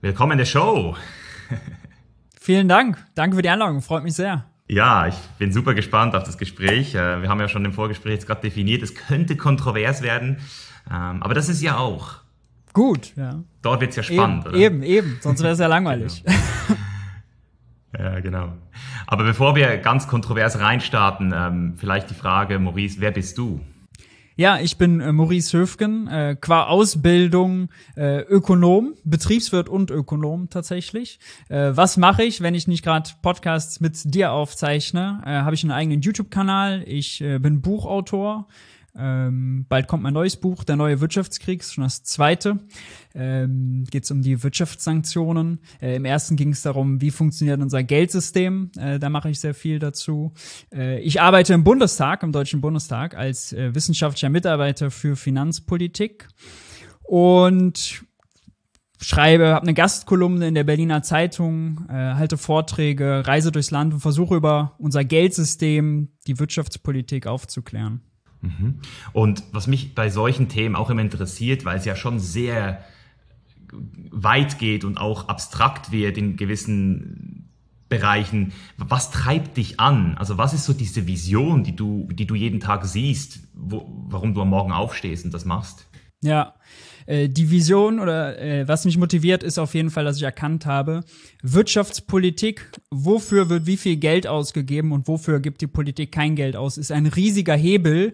Willkommen in der Show. Vielen Dank. Danke für die Einladung. Freut mich sehr. Ja, ich bin super gespannt auf das Gespräch. Äh, wir haben ja schon im Vorgespräch jetzt gerade definiert, es könnte kontrovers werden. Ähm, aber das ist ja auch. Gut, ja. Dort wird es ja spannend, eben, oder? Eben, eben. Sonst wäre es ja langweilig. Genau. Ja, genau. Aber bevor wir ganz kontrovers reinstarten, ähm, vielleicht die Frage, Maurice, wer bist du? Ja, ich bin äh, Maurice Höfgen, äh, qua Ausbildung äh, Ökonom, Betriebswirt und Ökonom tatsächlich. Äh, was mache ich, wenn ich nicht gerade Podcasts mit dir aufzeichne? Äh, Habe ich einen eigenen YouTube-Kanal, ich äh, bin Buchautor, ähm, bald kommt mein neues Buch, Der neue Wirtschaftskrieg, schon das zweite. Ähm, Geht es um die Wirtschaftssanktionen. Äh, Im ersten ging es darum, wie funktioniert unser Geldsystem. Äh, da mache ich sehr viel dazu. Äh, ich arbeite im Bundestag, im Deutschen Bundestag, als äh, wissenschaftlicher Mitarbeiter für Finanzpolitik. Und schreibe, habe eine Gastkolumne in der Berliner Zeitung, äh, halte Vorträge, reise durchs Land und versuche über unser Geldsystem, die Wirtschaftspolitik aufzuklären. Mhm. Und was mich bei solchen Themen auch immer interessiert, weil es ja schon sehr weit geht und auch abstrakt wird in gewissen Bereichen, was treibt dich an? Also was ist so diese Vision, die du, die du jeden Tag siehst, wo, warum du am Morgen aufstehst und das machst? Ja, äh, die Vision oder äh, was mich motiviert, ist auf jeden Fall, dass ich erkannt habe, Wirtschaftspolitik, wofür wird wie viel Geld ausgegeben und wofür gibt die Politik kein Geld aus, ist ein riesiger Hebel,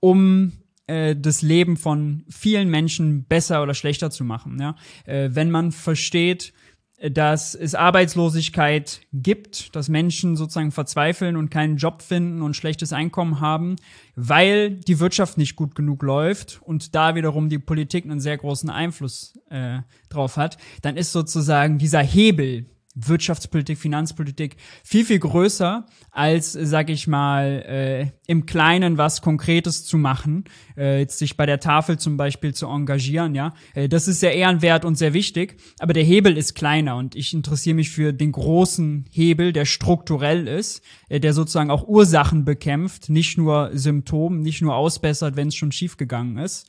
um äh, das Leben von vielen Menschen besser oder schlechter zu machen. Ja? Äh, wenn man versteht, dass es Arbeitslosigkeit gibt, dass Menschen sozusagen verzweifeln und keinen Job finden und schlechtes Einkommen haben, weil die Wirtschaft nicht gut genug läuft und da wiederum die Politik einen sehr großen Einfluss äh, drauf hat, dann ist sozusagen dieser Hebel, Wirtschaftspolitik, Finanzpolitik viel, viel größer, als, sag ich mal, äh, im Kleinen was Konkretes zu machen, äh, jetzt sich bei der Tafel zum Beispiel zu engagieren, ja. Äh, das ist sehr ehrenwert und sehr wichtig, aber der Hebel ist kleiner und ich interessiere mich für den großen Hebel, der strukturell ist, äh, der sozusagen auch Ursachen bekämpft, nicht nur Symptome, nicht nur ausbessert, wenn es schon schiefgegangen ist.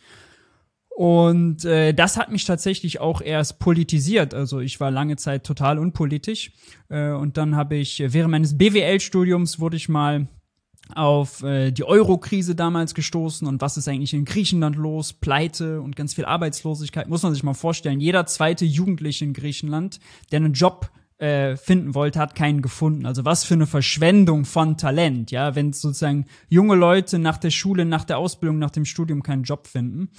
Und äh, das hat mich tatsächlich auch erst politisiert. Also ich war lange Zeit total unpolitisch. Äh, und dann habe ich, während meines BWL-Studiums wurde ich mal auf äh, die Euro-Krise damals gestoßen und was ist eigentlich in Griechenland los? Pleite und ganz viel Arbeitslosigkeit. Muss man sich mal vorstellen. Jeder zweite Jugendliche in Griechenland, der einen Job äh, finden wollte, hat keinen gefunden. Also was für eine Verschwendung von Talent, ja, wenn sozusagen junge Leute nach der Schule, nach der Ausbildung, nach dem Studium keinen Job finden.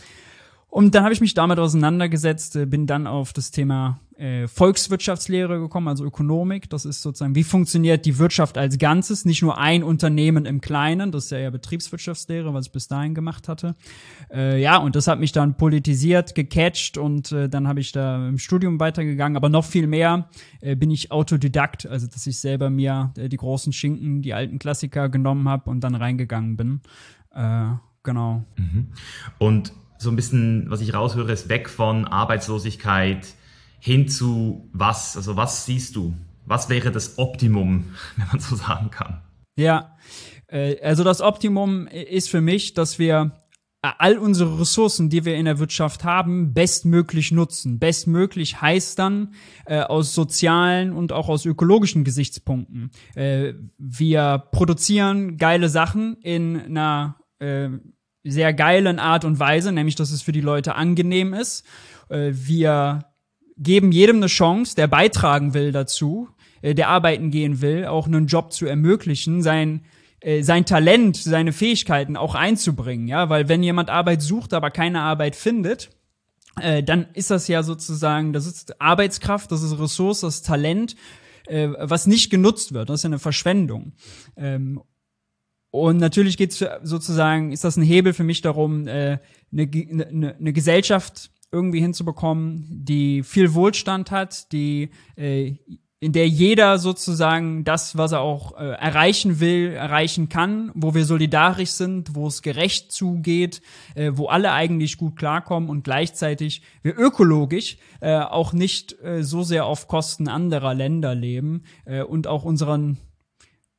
Und dann habe ich mich damit auseinandergesetzt, äh, bin dann auf das Thema äh, Volkswirtschaftslehre gekommen, also Ökonomik. Das ist sozusagen, wie funktioniert die Wirtschaft als Ganzes, nicht nur ein Unternehmen im Kleinen. Das ist ja eher Betriebswirtschaftslehre, was ich bis dahin gemacht hatte. Äh, ja, und das hat mich dann politisiert, gecatcht und äh, dann habe ich da im Studium weitergegangen. Aber noch viel mehr äh, bin ich Autodidakt, also dass ich selber mir äh, die großen Schinken, die alten Klassiker genommen habe und dann reingegangen bin. Äh, genau. Mhm. Und so ein bisschen, was ich raushöre, ist weg von Arbeitslosigkeit hin zu was? Also was siehst du? Was wäre das Optimum, wenn man so sagen kann? Ja, äh, also das Optimum ist für mich, dass wir all unsere Ressourcen, die wir in der Wirtschaft haben, bestmöglich nutzen. Bestmöglich heißt dann äh, aus sozialen und auch aus ökologischen Gesichtspunkten. Äh, wir produzieren geile Sachen in einer äh, sehr geilen Art und Weise, nämlich dass es für die Leute angenehm ist. Äh, wir geben jedem eine Chance, der beitragen will dazu, äh, der arbeiten gehen will, auch einen Job zu ermöglichen, sein äh, sein Talent, seine Fähigkeiten auch einzubringen, ja, weil wenn jemand Arbeit sucht, aber keine Arbeit findet, dann ist das ja sozusagen, das ist Arbeitskraft, das ist Ressource, das ist Talent, was nicht genutzt wird. Das ist ja eine Verschwendung. Und natürlich geht es sozusagen, ist das ein Hebel für mich darum, äh, eine, eine, eine Gesellschaft irgendwie hinzubekommen, die viel Wohlstand hat, die äh, in der jeder sozusagen das, was er auch äh, erreichen will, erreichen kann, wo wir solidarisch sind, wo es gerecht zugeht, äh, wo alle eigentlich gut klarkommen und gleichzeitig wir ökologisch äh, auch nicht äh, so sehr auf Kosten anderer Länder leben äh, und auch unseren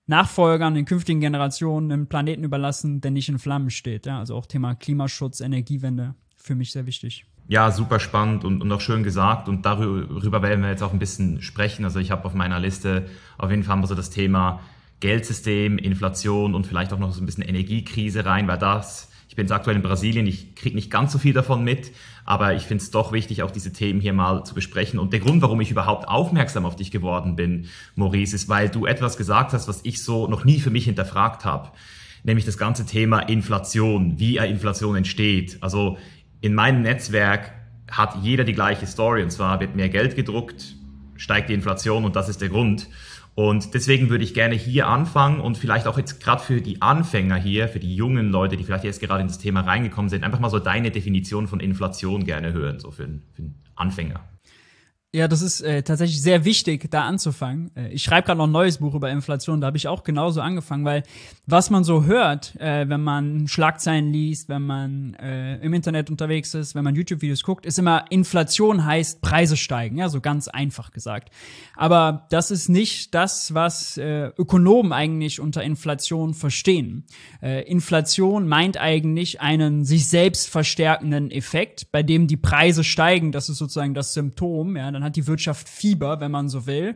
Nachfolgern, den künftigen Generationen einen Planeten überlassen, der nicht in Flammen steht. Ja? Also auch Thema Klimaschutz, Energiewende, für mich sehr wichtig. Ja, super spannend und, und auch schön gesagt. Und darüber werden wir jetzt auch ein bisschen sprechen. Also ich habe auf meiner Liste auf jeden Fall mal so das Thema Geldsystem, Inflation und vielleicht auch noch so ein bisschen Energiekrise rein, weil das, ich bin jetzt aktuell in Brasilien, ich kriege nicht ganz so viel davon mit, aber ich finde es doch wichtig, auch diese Themen hier mal zu besprechen. Und der Grund, warum ich überhaupt aufmerksam auf dich geworden bin, Maurice, ist, weil du etwas gesagt hast, was ich so noch nie für mich hinterfragt habe. Nämlich das ganze Thema Inflation, wie Inflation entsteht. Also in meinem Netzwerk hat jeder die gleiche Story und zwar wird mehr Geld gedruckt, steigt die Inflation und das ist der Grund. Und deswegen würde ich gerne hier anfangen und vielleicht auch jetzt gerade für die Anfänger hier, für die jungen Leute, die vielleicht jetzt gerade in das Thema reingekommen sind, einfach mal so deine Definition von Inflation gerne hören, so für einen, für einen Anfänger. Ja, das ist äh, tatsächlich sehr wichtig, da anzufangen. Äh, ich schreibe gerade noch ein neues Buch über Inflation, da habe ich auch genauso angefangen, weil was man so hört, äh, wenn man Schlagzeilen liest, wenn man äh, im Internet unterwegs ist, wenn man YouTube-Videos guckt, ist immer Inflation heißt Preise steigen, ja, so ganz einfach gesagt. Aber das ist nicht das, was äh, Ökonomen eigentlich unter Inflation verstehen. Äh, Inflation meint eigentlich einen sich selbst verstärkenden Effekt, bei dem die Preise steigen, das ist sozusagen das Symptom, ja, dann hat die Wirtschaft Fieber, wenn man so will.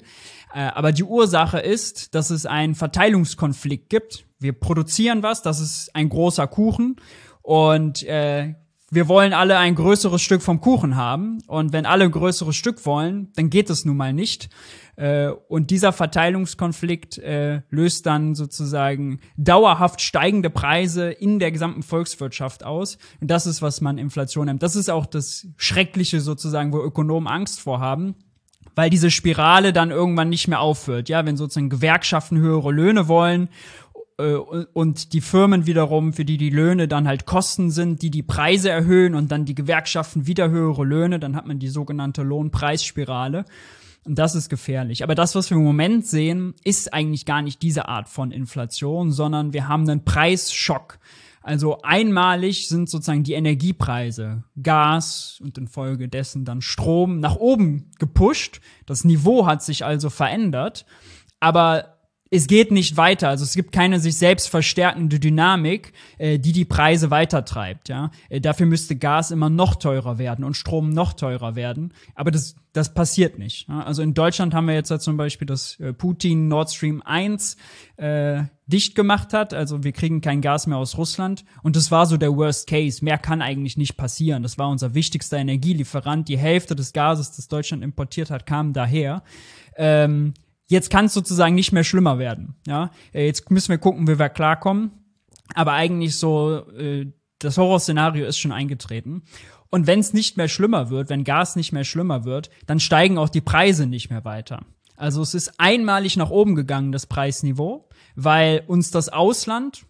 Äh, aber die Ursache ist, dass es einen Verteilungskonflikt gibt. Wir produzieren was, das ist ein großer Kuchen und äh, wir wollen alle ein größeres Stück vom Kuchen haben. Und wenn alle ein größeres Stück wollen, dann geht es nun mal nicht. Äh, und dieser Verteilungskonflikt äh, löst dann sozusagen dauerhaft steigende Preise in der gesamten Volkswirtschaft aus. Und das ist, was man Inflation nennt. Das ist auch das Schreckliche sozusagen, wo Ökonomen Angst vorhaben weil diese Spirale dann irgendwann nicht mehr aufhört. Ja, wenn sozusagen Gewerkschaften höhere Löhne wollen und die Firmen wiederum, für die die Löhne dann halt Kosten sind, die die Preise erhöhen und dann die Gewerkschaften wieder höhere Löhne, dann hat man die sogenannte Lohnpreisspirale. Und das ist gefährlich. Aber das, was wir im Moment sehen, ist eigentlich gar nicht diese Art von Inflation, sondern wir haben einen Preisschock. Also einmalig sind sozusagen die Energiepreise, Gas und infolgedessen dann Strom nach oben gepusht. Das Niveau hat sich also verändert. Aber es geht nicht weiter. Also es gibt keine sich selbst verstärkende Dynamik, äh, die die Preise weitertreibt. Ja, äh, dafür müsste Gas immer noch teurer werden und Strom noch teurer werden. Aber das das passiert nicht. Ja? Also in Deutschland haben wir jetzt ja zum Beispiel, dass äh, Putin Nord Stream 1 äh, dicht gemacht hat. Also wir kriegen kein Gas mehr aus Russland. Und das war so der Worst Case. Mehr kann eigentlich nicht passieren. Das war unser wichtigster Energielieferant. Die Hälfte des Gases, das Deutschland importiert hat, kam daher. Ähm, Jetzt kann es sozusagen nicht mehr schlimmer werden. Ja, äh, jetzt müssen wir gucken, wie wir klarkommen. Aber eigentlich so, äh, das Horrorszenario ist schon eingetreten. Und wenn es nicht mehr schlimmer wird, wenn Gas nicht mehr schlimmer wird, dann steigen auch die Preise nicht mehr weiter. Also es ist einmalig nach oben gegangen, das Preisniveau, weil uns das Ausland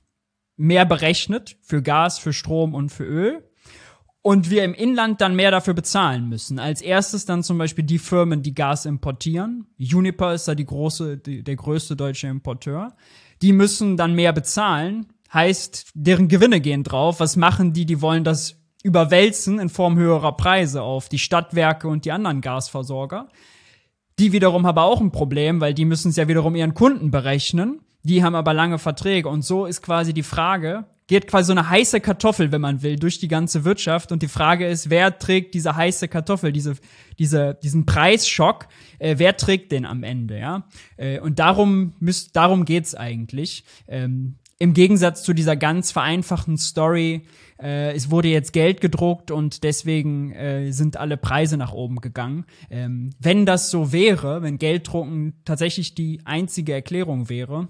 mehr berechnet für Gas, für Strom und für Öl und wir im Inland dann mehr dafür bezahlen müssen. Als erstes dann zum Beispiel die Firmen, die Gas importieren. Uniper ist da die große, die, der größte deutsche Importeur. Die müssen dann mehr bezahlen. Heißt, deren Gewinne gehen drauf. Was machen die? Die wollen das überwälzen in Form höherer Preise auf die Stadtwerke und die anderen Gasversorger. Die wiederum haben auch ein Problem, weil die müssen es ja wiederum ihren Kunden berechnen. Die haben aber lange Verträge. Und so ist quasi die Frage, geht quasi so eine heiße Kartoffel, wenn man will, durch die ganze Wirtschaft. Und die Frage ist, wer trägt diese heiße Kartoffel, diese, diese, diesen Preisschock, äh, wer trägt den am Ende, ja? Äh, und darum müsst, darum geht's eigentlich. Ähm, Im Gegensatz zu dieser ganz vereinfachten Story, äh, es wurde jetzt Geld gedruckt und deswegen äh, sind alle Preise nach oben gegangen. Ähm, wenn das so wäre, wenn Gelddrucken tatsächlich die einzige Erklärung wäre,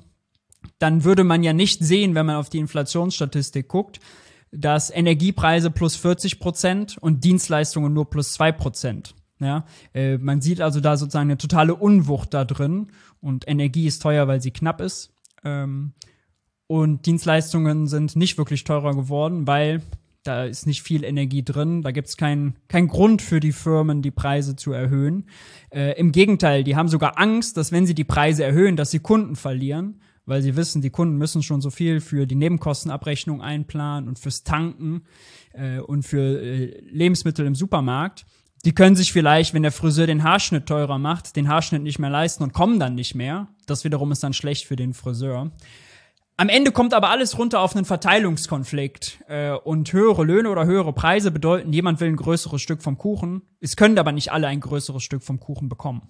dann würde man ja nicht sehen, wenn man auf die Inflationsstatistik guckt, dass Energiepreise plus 40 Prozent und Dienstleistungen nur plus zwei Prozent. Ja, äh, man sieht also da sozusagen eine totale Unwucht da drin und Energie ist teuer, weil sie knapp ist. Ähm, und Dienstleistungen sind nicht wirklich teurer geworden, weil da ist nicht viel Energie drin. Da gibt es keinen kein Grund für die Firmen, die Preise zu erhöhen. Äh, Im Gegenteil, die haben sogar Angst, dass wenn sie die Preise erhöhen, dass sie Kunden verlieren weil sie wissen, die Kunden müssen schon so viel für die Nebenkostenabrechnung einplanen und fürs Tanken äh, und für äh, Lebensmittel im Supermarkt. Die können sich vielleicht, wenn der Friseur den Haarschnitt teurer macht, den Haarschnitt nicht mehr leisten und kommen dann nicht mehr. Das wiederum ist dann schlecht für den Friseur. Am Ende kommt aber alles runter auf einen Verteilungskonflikt. Äh, und höhere Löhne oder höhere Preise bedeuten, jemand will ein größeres Stück vom Kuchen. Es können aber nicht alle ein größeres Stück vom Kuchen bekommen.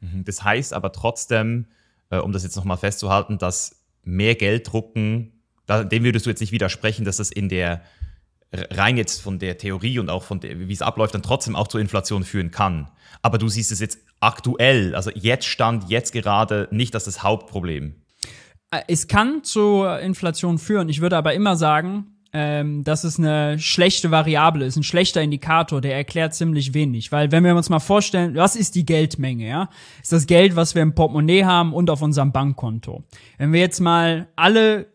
Mhm. Das heißt aber trotzdem, äh, um das jetzt nochmal festzuhalten, dass mehr Geld drucken, da, dem würdest du jetzt nicht widersprechen, dass das in der rein jetzt von der Theorie und auch von der, wie es abläuft, dann trotzdem auch zur Inflation führen kann. Aber du siehst es jetzt aktuell, also jetzt stand jetzt gerade nicht als das Hauptproblem. Äh, es kann zur Inflation führen. Ich würde aber immer sagen, ähm, dass es eine schlechte Variable ist, ein schlechter Indikator, der erklärt ziemlich wenig. Weil wenn wir uns mal vorstellen, was ist die Geldmenge, ja? Ist das Geld, was wir im Portemonnaie haben und auf unserem Bankkonto. Wenn wir jetzt mal alle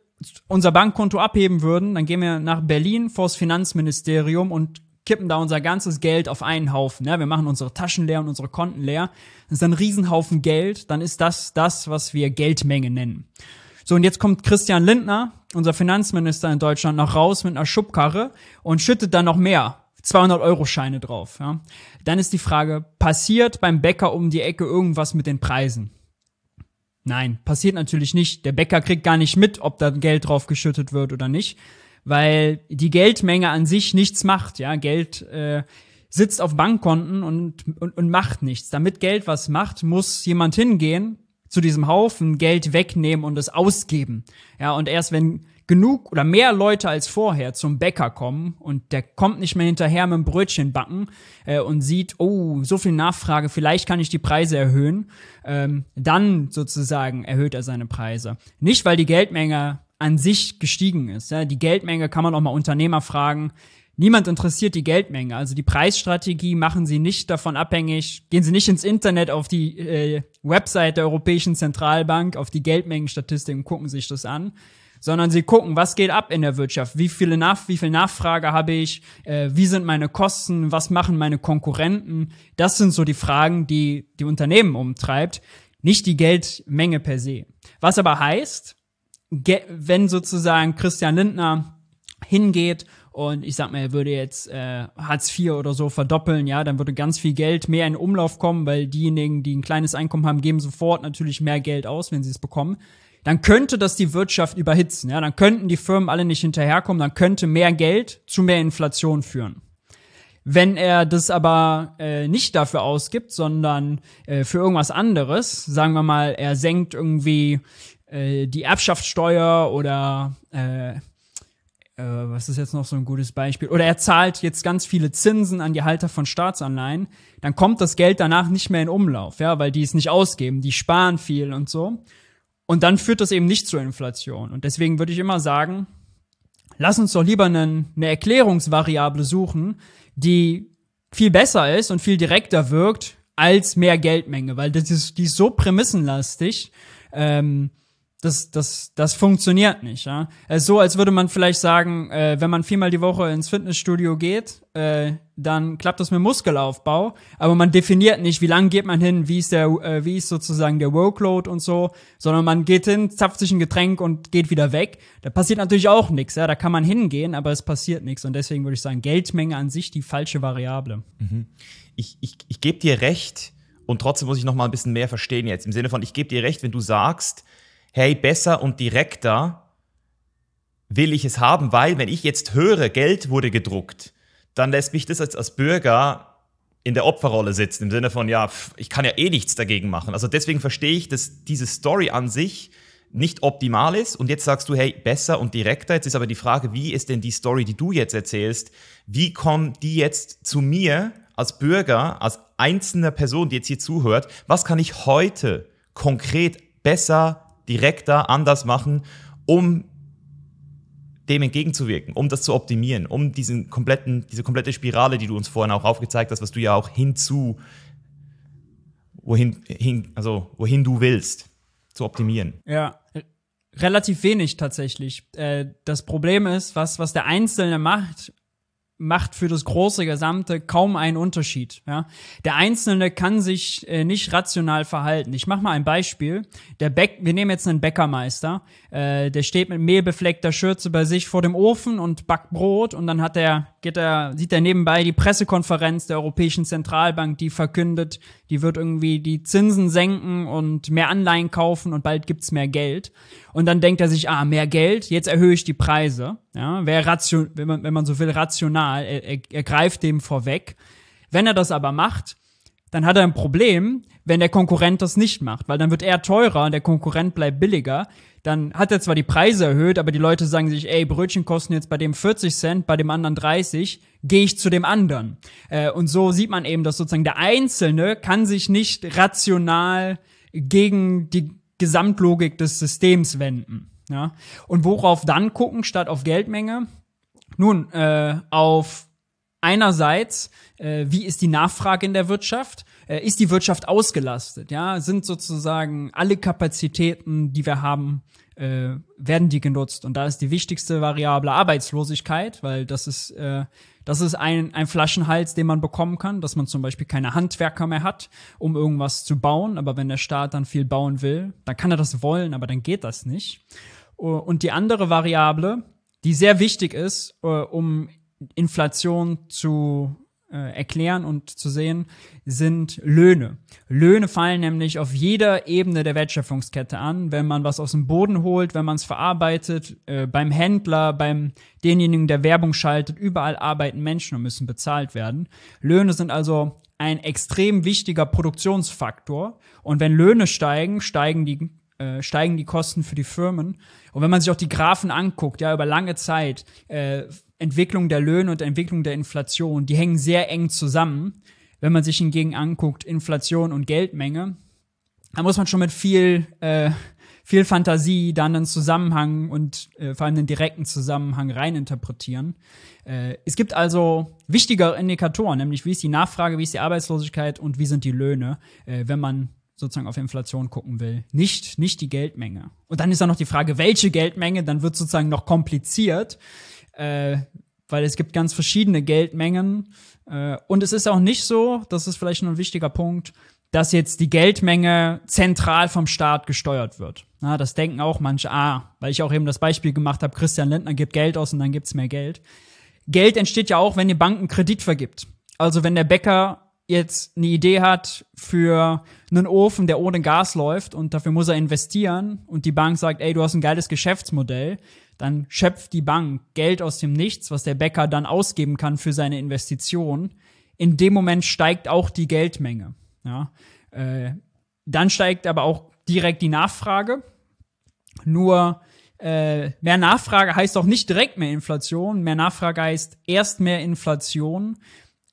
unser Bankkonto abheben würden, dann gehen wir nach Berlin vors Finanzministerium und kippen da unser ganzes Geld auf einen Haufen. Ja, wir machen unsere Taschen leer und unsere Konten leer. Das ist ein Riesenhaufen Geld. Dann ist das das, was wir Geldmenge nennen. So, und jetzt kommt Christian Lindner, unser Finanzminister in Deutschland, noch raus mit einer Schubkarre und schüttet dann noch mehr 200-Euro-Scheine drauf. Ja. Dann ist die Frage, passiert beim Bäcker um die Ecke irgendwas mit den Preisen? Nein, passiert natürlich nicht. Der Bäcker kriegt gar nicht mit, ob da Geld drauf geschüttet wird oder nicht, weil die Geldmenge an sich nichts macht. Ja, Geld äh, sitzt auf Bankkonten und, und, und macht nichts. Damit Geld was macht, muss jemand hingehen, zu diesem Haufen Geld wegnehmen und es ausgeben. Ja, und erst wenn genug oder mehr Leute als vorher zum Bäcker kommen und der kommt nicht mehr hinterher mit dem Brötchen backen äh, und sieht, oh, so viel Nachfrage, vielleicht kann ich die Preise erhöhen, ähm, dann sozusagen erhöht er seine Preise. Nicht, weil die Geldmenge an sich gestiegen ist. Ja? Die Geldmenge kann man auch mal Unternehmer fragen, Niemand interessiert die Geldmenge. Also die Preisstrategie machen sie nicht davon abhängig. Gehen sie nicht ins Internet auf die äh, Website der Europäischen Zentralbank, auf die Geldmengenstatistik und gucken sich das an, sondern sie gucken, was geht ab in der Wirtschaft, wie viele Nach wie viel Nachfrage habe ich, äh, wie sind meine Kosten, was machen meine Konkurrenten. Das sind so die Fragen, die die Unternehmen umtreibt, nicht die Geldmenge per se. Was aber heißt, wenn sozusagen Christian Lindner hingeht und ich sag mal, er würde jetzt äh, Hartz IV oder so verdoppeln, ja, dann würde ganz viel Geld mehr in Umlauf kommen, weil diejenigen, die ein kleines Einkommen haben, geben sofort natürlich mehr Geld aus, wenn sie es bekommen. Dann könnte das die Wirtschaft überhitzen, ja, dann könnten die Firmen alle nicht hinterherkommen, dann könnte mehr Geld zu mehr Inflation führen. Wenn er das aber äh, nicht dafür ausgibt, sondern äh, für irgendwas anderes, sagen wir mal, er senkt irgendwie äh, die Erbschaftssteuer oder äh, äh, was ist jetzt noch so ein gutes Beispiel? Oder er zahlt jetzt ganz viele Zinsen an die Halter von Staatsanleihen, dann kommt das Geld danach nicht mehr in Umlauf, ja, weil die es nicht ausgeben, die sparen viel und so. Und dann führt das eben nicht zur Inflation. Und deswegen würde ich immer sagen, lass uns doch lieber einen, eine Erklärungsvariable suchen, die viel besser ist und viel direkter wirkt als mehr Geldmenge, weil das ist, die ist so prämissenlastig. Ähm, das, das, das funktioniert nicht. Ja? Es ist so, als würde man vielleicht sagen, äh, wenn man viermal die Woche ins Fitnessstudio geht, äh, dann klappt das mit Muskelaufbau, aber man definiert nicht, wie lange geht man hin, wie ist der, äh, wie ist sozusagen der Workload und so, sondern man geht hin, zapft sich ein Getränk und geht wieder weg. Da passiert natürlich auch nichts, ja, da kann man hingehen, aber es passiert nichts und deswegen würde ich sagen, Geldmenge an sich die falsche Variable. Mhm. Ich, ich, ich gebe dir recht und trotzdem muss ich noch mal ein bisschen mehr verstehen jetzt im Sinne von, ich gebe dir recht, wenn du sagst, hey, besser und direkter will ich es haben, weil wenn ich jetzt höre, Geld wurde gedruckt, dann lässt mich das als, als Bürger in der Opferrolle sitzen, im Sinne von, ja, ich kann ja eh nichts dagegen machen. Also deswegen verstehe ich, dass diese Story an sich nicht optimal ist. Und jetzt sagst du, hey, besser und direkter. Jetzt ist aber die Frage, wie ist denn die Story, die du jetzt erzählst, wie kommt die jetzt zu mir als Bürger, als einzelne Person, die jetzt hier zuhört? Was kann ich heute konkret besser direkter, anders machen, um dem entgegenzuwirken, um das zu optimieren, um diesen kompletten, diese komplette Spirale, die du uns vorhin auch aufgezeigt hast, was du ja auch hinzu, wohin, hin, also wohin du willst, zu optimieren. Ja, relativ wenig tatsächlich. Äh, das Problem ist, was, was der Einzelne macht, macht für das große Gesamte kaum einen Unterschied. Ja? Der Einzelne kann sich äh, nicht rational verhalten. Ich mache mal ein Beispiel. Der Bäck, wir nehmen jetzt einen Bäckermeister, äh, der steht mit mehlbefleckter Schürze bei sich vor dem Ofen und backt Brot und dann hat er geht er, sieht er nebenbei die Pressekonferenz der Europäischen Zentralbank, die verkündet, die wird irgendwie die Zinsen senken und mehr Anleihen kaufen und bald gibt's mehr Geld. Und dann denkt er sich, ah, mehr Geld, jetzt erhöhe ich die Preise. Ja, wäre ration, wenn man, wenn man so will, rational, er, er, er greift dem vorweg. Wenn er das aber macht, dann hat er ein Problem, wenn der Konkurrent das nicht macht, weil dann wird er teurer und der Konkurrent bleibt billiger. Dann hat er zwar die Preise erhöht, aber die Leute sagen sich, ey, Brötchen kosten jetzt bei dem 40 Cent, bei dem anderen 30, gehe ich zu dem anderen. Äh, und so sieht man eben, dass sozusagen der Einzelne kann sich nicht rational gegen die Gesamtlogik des Systems wenden. Ja? Und worauf dann gucken, statt auf Geldmenge? Nun, äh, auf einerseits, äh, wie ist die Nachfrage in der Wirtschaft? Äh, ist die Wirtschaft ausgelastet? Ja, sind sozusagen alle Kapazitäten, die wir haben, äh, werden die genutzt? Und da ist die wichtigste Variable Arbeitslosigkeit, weil das ist äh, das ist ein, ein Flaschenhals, den man bekommen kann, dass man zum Beispiel keine Handwerker mehr hat, um irgendwas zu bauen. Aber wenn der Staat dann viel bauen will, dann kann er das wollen, aber dann geht das nicht. Und die andere Variable, die sehr wichtig ist, äh, um Inflation zu äh, erklären und zu sehen, sind Löhne. Löhne fallen nämlich auf jeder Ebene der Wertschöpfungskette an, wenn man was aus dem Boden holt, wenn man es verarbeitet, äh, beim Händler, beim denjenigen, der Werbung schaltet, überall arbeiten Menschen und müssen bezahlt werden. Löhne sind also ein extrem wichtiger Produktionsfaktor und wenn Löhne steigen, steigen die äh, steigen die Kosten für die Firmen. Und wenn man sich auch die Graphen anguckt, ja, über lange Zeit, äh, Entwicklung der Löhne und Entwicklung der Inflation, die hängen sehr eng zusammen. Wenn man sich hingegen anguckt, Inflation und Geldmenge, da muss man schon mit viel, äh, viel Fantasie dann einen Zusammenhang und äh, vor allem einen direkten Zusammenhang reininterpretieren. Äh, es gibt also wichtige Indikatoren, nämlich wie ist die Nachfrage, wie ist die Arbeitslosigkeit und wie sind die Löhne, äh, wenn man sozusagen auf Inflation gucken will. Nicht, nicht die Geldmenge. Und dann ist auch noch die Frage, welche Geldmenge, dann wird sozusagen noch kompliziert äh, weil es gibt ganz verschiedene Geldmengen. Äh, und es ist auch nicht so, das ist vielleicht noch ein wichtiger Punkt, dass jetzt die Geldmenge zentral vom Staat gesteuert wird. Na, das denken auch manche, ah, weil ich auch eben das Beispiel gemacht habe, Christian Lindner gibt Geld aus und dann gibt's mehr Geld. Geld entsteht ja auch, wenn die Bank einen Kredit vergibt. Also wenn der Bäcker jetzt eine Idee hat für einen Ofen, der ohne Gas läuft und dafür muss er investieren und die Bank sagt, ey, du hast ein geiles Geschäftsmodell, dann schöpft die Bank Geld aus dem Nichts, was der Bäcker dann ausgeben kann für seine Investition. In dem Moment steigt auch die Geldmenge. Ja? Äh, dann steigt aber auch direkt die Nachfrage. Nur äh, mehr Nachfrage heißt auch nicht direkt mehr Inflation. Mehr Nachfrage heißt erst mehr Inflation,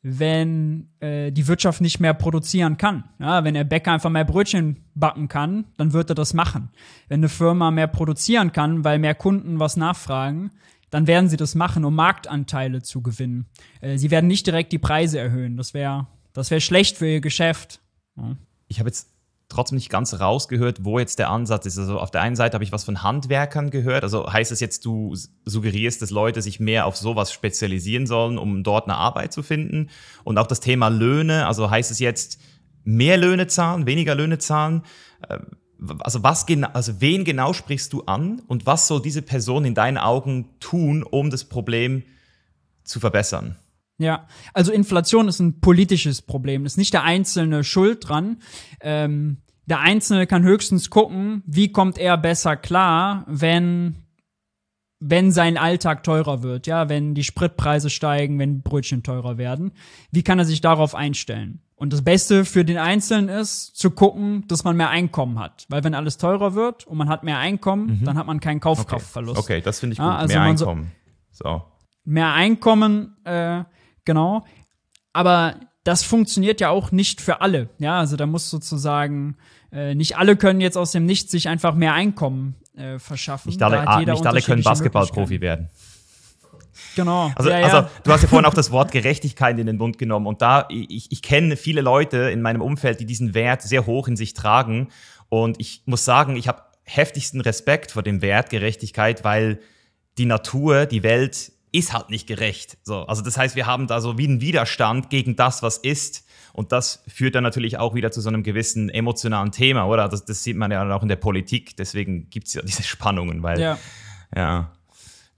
wenn äh, die Wirtschaft nicht mehr produzieren kann. Ja, wenn der Bäcker einfach mehr Brötchen backen kann, dann wird er das machen. Wenn eine Firma mehr produzieren kann, weil mehr Kunden was nachfragen, dann werden sie das machen, um Marktanteile zu gewinnen. Äh, sie werden nicht direkt die Preise erhöhen. Das wäre das wäre schlecht für ihr Geschäft. Ja. Ich habe jetzt trotzdem nicht ganz rausgehört, wo jetzt der Ansatz ist. Also auf der einen Seite habe ich was von Handwerkern gehört. Also heißt es jetzt, du suggerierst, dass Leute sich mehr auf sowas spezialisieren sollen, um dort eine Arbeit zu finden. Und auch das Thema Löhne. Also heißt es jetzt mehr Löhne zahlen, weniger Löhne zahlen? Äh, also was genau, also wen genau sprichst du an und was soll diese Person in deinen Augen tun, um das Problem zu verbessern? Ja, also Inflation ist ein politisches Problem. ist nicht der Einzelne schuld dran. Ähm, der Einzelne kann höchstens gucken, wie kommt er besser klar, wenn wenn sein Alltag teurer wird, ja, wenn die Spritpreise steigen, wenn Brötchen teurer werden, wie kann er sich darauf einstellen? Und das Beste für den Einzelnen ist, zu gucken, dass man mehr Einkommen hat. Weil wenn alles teurer wird und man hat mehr Einkommen, mhm. dann hat man keinen Kaufkraftverlust. Okay, okay das finde ich gut. Ja, also mehr Einkommen. So. Mehr Einkommen, äh, genau. Aber das funktioniert ja auch nicht für alle. Ja, also da muss sozusagen, äh, nicht alle können jetzt aus dem Nichts sich einfach mehr Einkommen äh, verschaffen. Nicht alle, ah, nicht alle können Basketballprofi werden. Genau. Also, ja, ja. also du hast ja vorhin auch das Wort Gerechtigkeit in den Mund genommen und da ich, ich kenne viele Leute in meinem Umfeld, die diesen Wert sehr hoch in sich tragen und ich muss sagen, ich habe heftigsten Respekt vor dem Wert Gerechtigkeit, weil die Natur, die Welt ist halt nicht gerecht. So, also das heißt, wir haben da so wie einen Widerstand gegen das, was ist. Und das führt dann natürlich auch wieder zu so einem gewissen emotionalen Thema, oder? Das, das sieht man ja auch in der Politik. Deswegen gibt es ja diese Spannungen, weil ja. ja.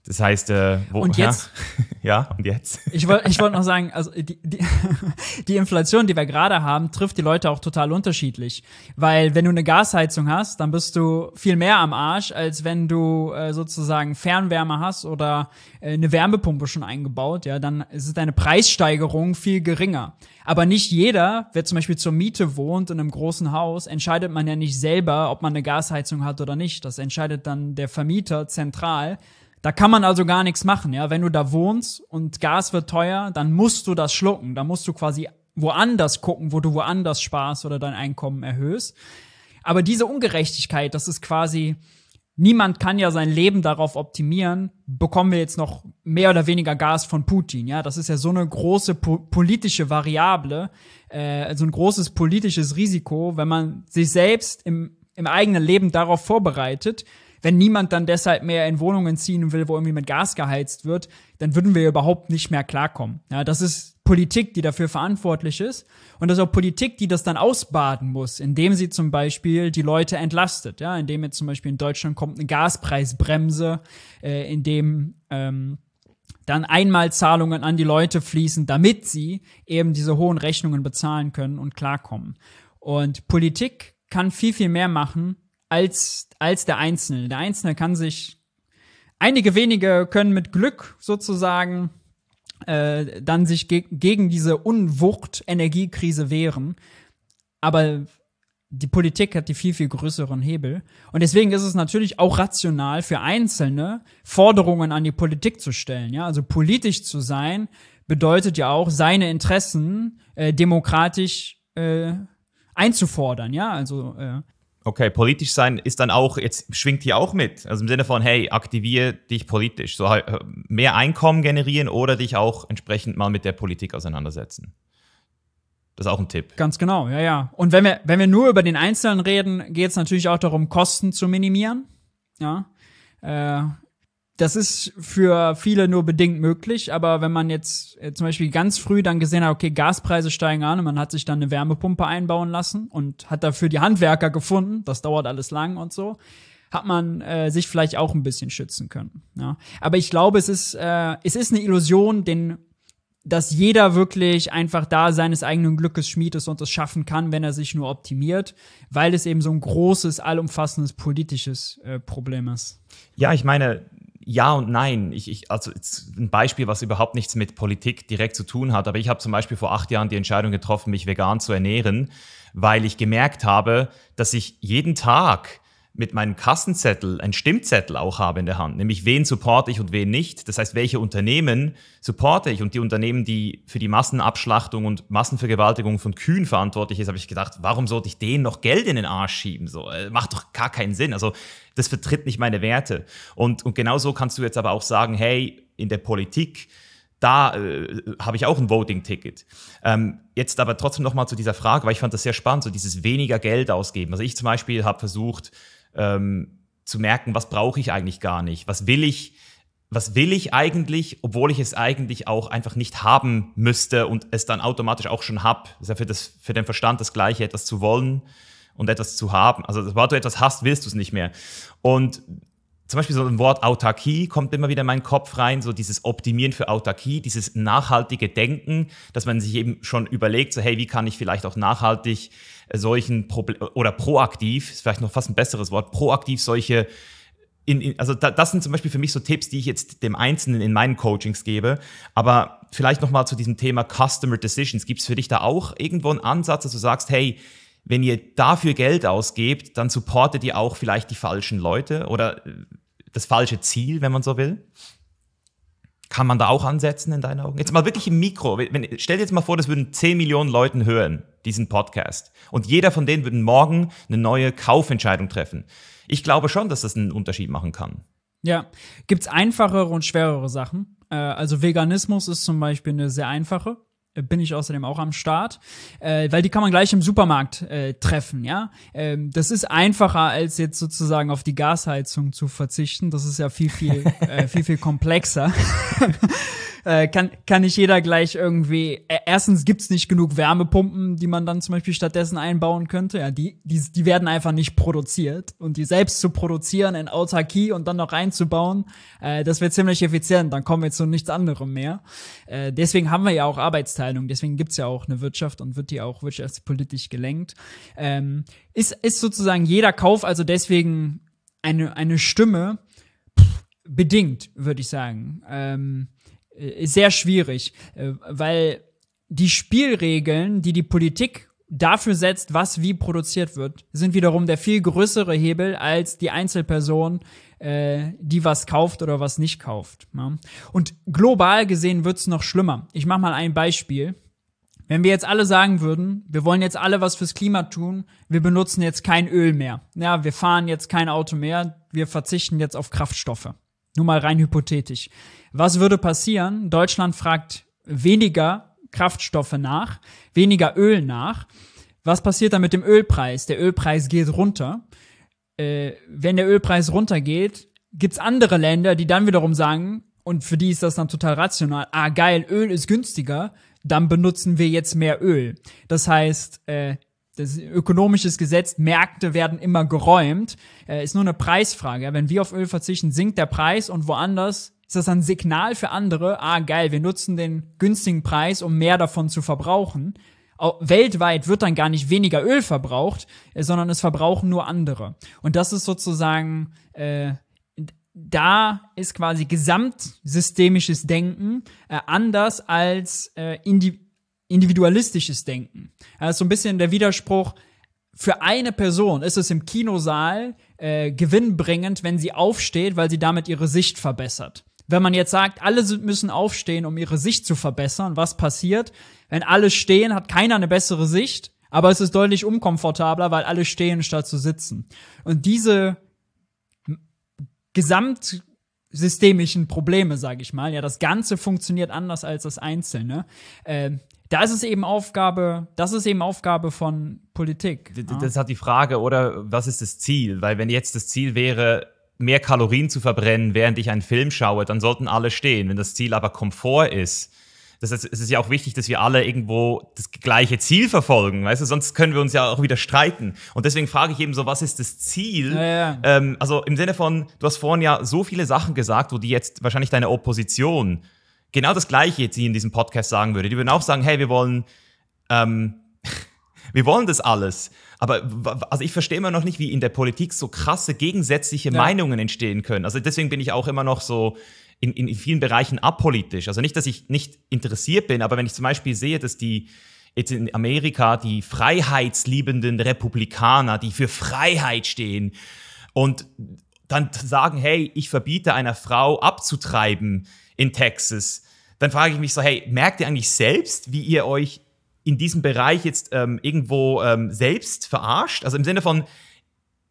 Das heißt, äh, wo, und jetzt? Ja, und jetzt? Ich wollte ich wollt noch sagen, also die, die, die Inflation, die wir gerade haben, trifft die Leute auch total unterschiedlich. Weil wenn du eine Gasheizung hast, dann bist du viel mehr am Arsch, als wenn du äh, sozusagen Fernwärme hast oder äh, eine Wärmepumpe schon eingebaut. Ja, dann ist deine Preissteigerung viel geringer. Aber nicht jeder, wer zum Beispiel zur Miete wohnt in einem großen Haus, entscheidet man ja nicht selber, ob man eine Gasheizung hat oder nicht. Das entscheidet dann der Vermieter zentral. Da kann man also gar nichts machen, ja. Wenn du da wohnst und Gas wird teuer, dann musst du das schlucken. Da musst du quasi woanders gucken, wo du woanders sparst oder dein Einkommen erhöhst. Aber diese Ungerechtigkeit, das ist quasi, niemand kann ja sein Leben darauf optimieren, bekommen wir jetzt noch mehr oder weniger Gas von Putin, ja. Das ist ja so eine große po politische Variable, äh, so ein großes politisches Risiko, wenn man sich selbst im, im eigenen Leben darauf vorbereitet, wenn niemand dann deshalb mehr in Wohnungen ziehen will, wo irgendwie mit Gas geheizt wird, dann würden wir überhaupt nicht mehr klarkommen. Ja, das ist Politik, die dafür verantwortlich ist. Und das ist auch Politik, die das dann ausbaden muss, indem sie zum Beispiel die Leute entlastet. Ja, indem jetzt zum Beispiel in Deutschland kommt eine Gaspreisbremse, äh, indem ähm, dann Einmalzahlungen an die Leute fließen, damit sie eben diese hohen Rechnungen bezahlen können und klarkommen. Und Politik kann viel, viel mehr machen, als, als der Einzelne. Der Einzelne kann sich, einige wenige können mit Glück sozusagen äh, dann sich ge gegen diese Unwucht-Energiekrise wehren. Aber die Politik hat die viel, viel größeren Hebel. Und deswegen ist es natürlich auch rational für Einzelne, Forderungen an die Politik zu stellen. Ja, also politisch zu sein bedeutet ja auch, seine Interessen äh, demokratisch äh, einzufordern. Ja, also äh, Okay, politisch sein ist dann auch, jetzt schwingt hier auch mit. Also im Sinne von, hey, aktiviere dich politisch. So äh, mehr Einkommen generieren oder dich auch entsprechend mal mit der Politik auseinandersetzen. Das ist auch ein Tipp. Ganz genau, ja, ja. Und wenn wir, wenn wir nur über den Einzelnen reden, geht es natürlich auch darum, Kosten zu minimieren. Ja. Äh, das ist für viele nur bedingt möglich, aber wenn man jetzt äh, zum Beispiel ganz früh dann gesehen hat, okay, Gaspreise steigen an und man hat sich dann eine Wärmepumpe einbauen lassen und hat dafür die Handwerker gefunden, das dauert alles lang und so, hat man äh, sich vielleicht auch ein bisschen schützen können. Ja. Aber ich glaube, es ist, äh, es ist eine Illusion, den dass jeder wirklich einfach da seines eigenen Glückes Schmied ist und es schaffen kann, wenn er sich nur optimiert, weil es eben so ein großes, allumfassendes politisches äh, Problem ist. Ja, ich meine, ja und nein. Ich, ich, also ein Beispiel, was überhaupt nichts mit Politik direkt zu tun hat, aber ich habe zum Beispiel vor acht Jahren die Entscheidung getroffen, mich vegan zu ernähren, weil ich gemerkt habe, dass ich jeden Tag mit meinem Kassenzettel einen Stimmzettel auch habe in der Hand, nämlich wen supporte ich und wen nicht. Das heißt, welche Unternehmen supporte ich und die Unternehmen, die für die Massenabschlachtung und Massenvergewaltigung von Kühen verantwortlich ist, habe ich gedacht, warum sollte ich denen noch Geld in den Arsch schieben? So, äh, macht doch gar keinen Sinn. Also das vertritt nicht meine Werte. Und, und genau so kannst du jetzt aber auch sagen, hey, in der Politik, da äh, habe ich auch ein Voting-Ticket. Ähm, jetzt aber trotzdem nochmal zu dieser Frage, weil ich fand das sehr spannend, so dieses weniger Geld ausgeben. Also ich zum Beispiel habe versucht, ähm, zu merken, was brauche ich eigentlich gar nicht, was will ich, was will ich eigentlich, obwohl ich es eigentlich auch einfach nicht haben müsste und es dann automatisch auch schon habe. Das ist ja für, das, für den Verstand das Gleiche, etwas zu wollen und etwas zu haben. Also sobald du etwas hast, willst du es nicht mehr. Und zum Beispiel so ein Wort Autarkie kommt immer wieder in meinen Kopf rein, so dieses Optimieren für Autarkie, dieses nachhaltige Denken, dass man sich eben schon überlegt, so hey, wie kann ich vielleicht auch nachhaltig äh, solchen Problem oder proaktiv, ist vielleicht noch fast ein besseres Wort, proaktiv solche in, in, also da, das sind zum Beispiel für mich so Tipps, die ich jetzt dem Einzelnen in meinen Coachings gebe. Aber vielleicht noch mal zu diesem Thema Customer Decisions. Gibt es für dich da auch irgendwo einen Ansatz, dass du sagst, hey, wenn ihr dafür Geld ausgebt, dann supportet ihr auch vielleicht die falschen Leute oder äh, das falsche Ziel, wenn man so will? Kann man da auch ansetzen in deinen Augen? Jetzt mal wirklich im Mikro. Wenn, stell dir jetzt mal vor, das würden 10 Millionen Leuten hören, diesen Podcast. Und jeder von denen würde morgen eine neue Kaufentscheidung treffen. Ich glaube schon, dass das einen Unterschied machen kann. Ja, gibt's einfachere und schwerere Sachen. Äh, also Veganismus ist zum Beispiel eine sehr einfache bin ich außerdem auch am Start, äh, weil die kann man gleich im Supermarkt äh, treffen, ja. Ähm, das ist einfacher als jetzt sozusagen auf die Gasheizung zu verzichten. Das ist ja viel viel äh, viel viel komplexer. Äh, kann, kann nicht jeder gleich irgendwie. Äh, erstens gibt's nicht genug Wärmepumpen, die man dann zum Beispiel stattdessen einbauen könnte. Ja, die, die, die werden einfach nicht produziert. Und die selbst zu produzieren in Autarkie und dann noch reinzubauen, äh, das wird ziemlich effizient. Dann kommen wir zu nichts anderem mehr. Äh, deswegen haben wir ja auch Arbeitsteilung. Deswegen gibt's ja auch eine Wirtschaft und wird die auch wirtschaftspolitisch gelenkt. Ähm, ist, ist sozusagen jeder Kauf also deswegen eine, eine Stimme, bedingt, würde ich sagen. Ähm, äh, sehr schwierig, äh, weil die Spielregeln, die die Politik dafür setzt, was wie produziert wird, sind wiederum der viel größere Hebel als die Einzelperson, äh, die was kauft oder was nicht kauft. Ja? Und global gesehen wird's noch schlimmer. Ich mache mal ein Beispiel. Wenn wir jetzt alle sagen würden, wir wollen jetzt alle was fürs Klima tun, wir benutzen jetzt kein Öl mehr. Ja, wir fahren jetzt kein Auto mehr, wir verzichten jetzt auf Kraftstoffe. Nur mal rein hypothetisch. Was würde passieren? Deutschland fragt weniger Kraftstoffe nach, weniger Öl nach. Was passiert dann mit dem Ölpreis? Der Ölpreis geht runter. Äh, wenn der Ölpreis runtergeht, gibt's andere Länder, die dann wiederum sagen, und für die ist das dann total rational, ah geil, Öl ist günstiger, dann benutzen wir jetzt mehr Öl. Das heißt, äh, das ökonomisches Gesetz, Märkte werden immer geräumt, äh, ist nur eine Preisfrage. Wenn wir auf Öl verzichten, sinkt der Preis und woanders ist das ein Signal für andere, ah geil, wir nutzen den günstigen Preis, um mehr davon zu verbrauchen. Auch weltweit wird dann gar nicht weniger Öl verbraucht, äh, sondern es verbrauchen nur andere. Und das ist sozusagen, äh, da ist quasi gesamtsystemisches Denken äh, anders als äh, indi individualistisches Denken. Das ist so ein bisschen der Widerspruch, für eine Person ist es im Kinosaal äh, gewinnbringend, wenn sie aufsteht, weil sie damit ihre Sicht verbessert. Wenn man jetzt sagt, alle müssen aufstehen, um ihre Sicht zu verbessern, was passiert? Wenn alle stehen, hat keiner eine bessere Sicht, aber es ist deutlich unkomfortabler, weil alle stehen statt zu sitzen. Und diese gesamtsystemischen Probleme, sage ich mal, ja, das Ganze funktioniert anders als das Einzelne. Äh, da ist es eben Aufgabe, das ist eben Aufgabe von Politik. Das, das hat die Frage, oder was ist das Ziel? Weil wenn jetzt das Ziel wäre, mehr Kalorien zu verbrennen, während ich einen Film schaue, dann sollten alle stehen. Wenn das Ziel aber Komfort ist, das heißt, es ist ja auch wichtig, dass wir alle irgendwo das gleiche Ziel verfolgen, weißt du, sonst können wir uns ja auch wieder streiten. Und deswegen frage ich eben so, was ist das Ziel? Ja, ja. Ähm, also im Sinne von, du hast vorhin ja so viele Sachen gesagt, wo die jetzt wahrscheinlich deine Opposition genau das Gleiche jetzt hier in diesem Podcast sagen würde. Die würden auch sagen, hey, wir wollen, ähm, wir wollen das alles. Aber also ich verstehe immer noch nicht, wie in der Politik so krasse gegensätzliche ja. Meinungen entstehen können. Also deswegen bin ich auch immer noch so in, in vielen Bereichen apolitisch. Also nicht, dass ich nicht interessiert bin, aber wenn ich zum Beispiel sehe, dass die jetzt in Amerika die freiheitsliebenden Republikaner, die für Freiheit stehen und dann sagen, hey, ich verbiete einer Frau abzutreiben in Texas, dann frage ich mich so, hey, merkt ihr eigentlich selbst, wie ihr euch in diesem Bereich jetzt ähm, irgendwo ähm, selbst verarscht? Also im Sinne von,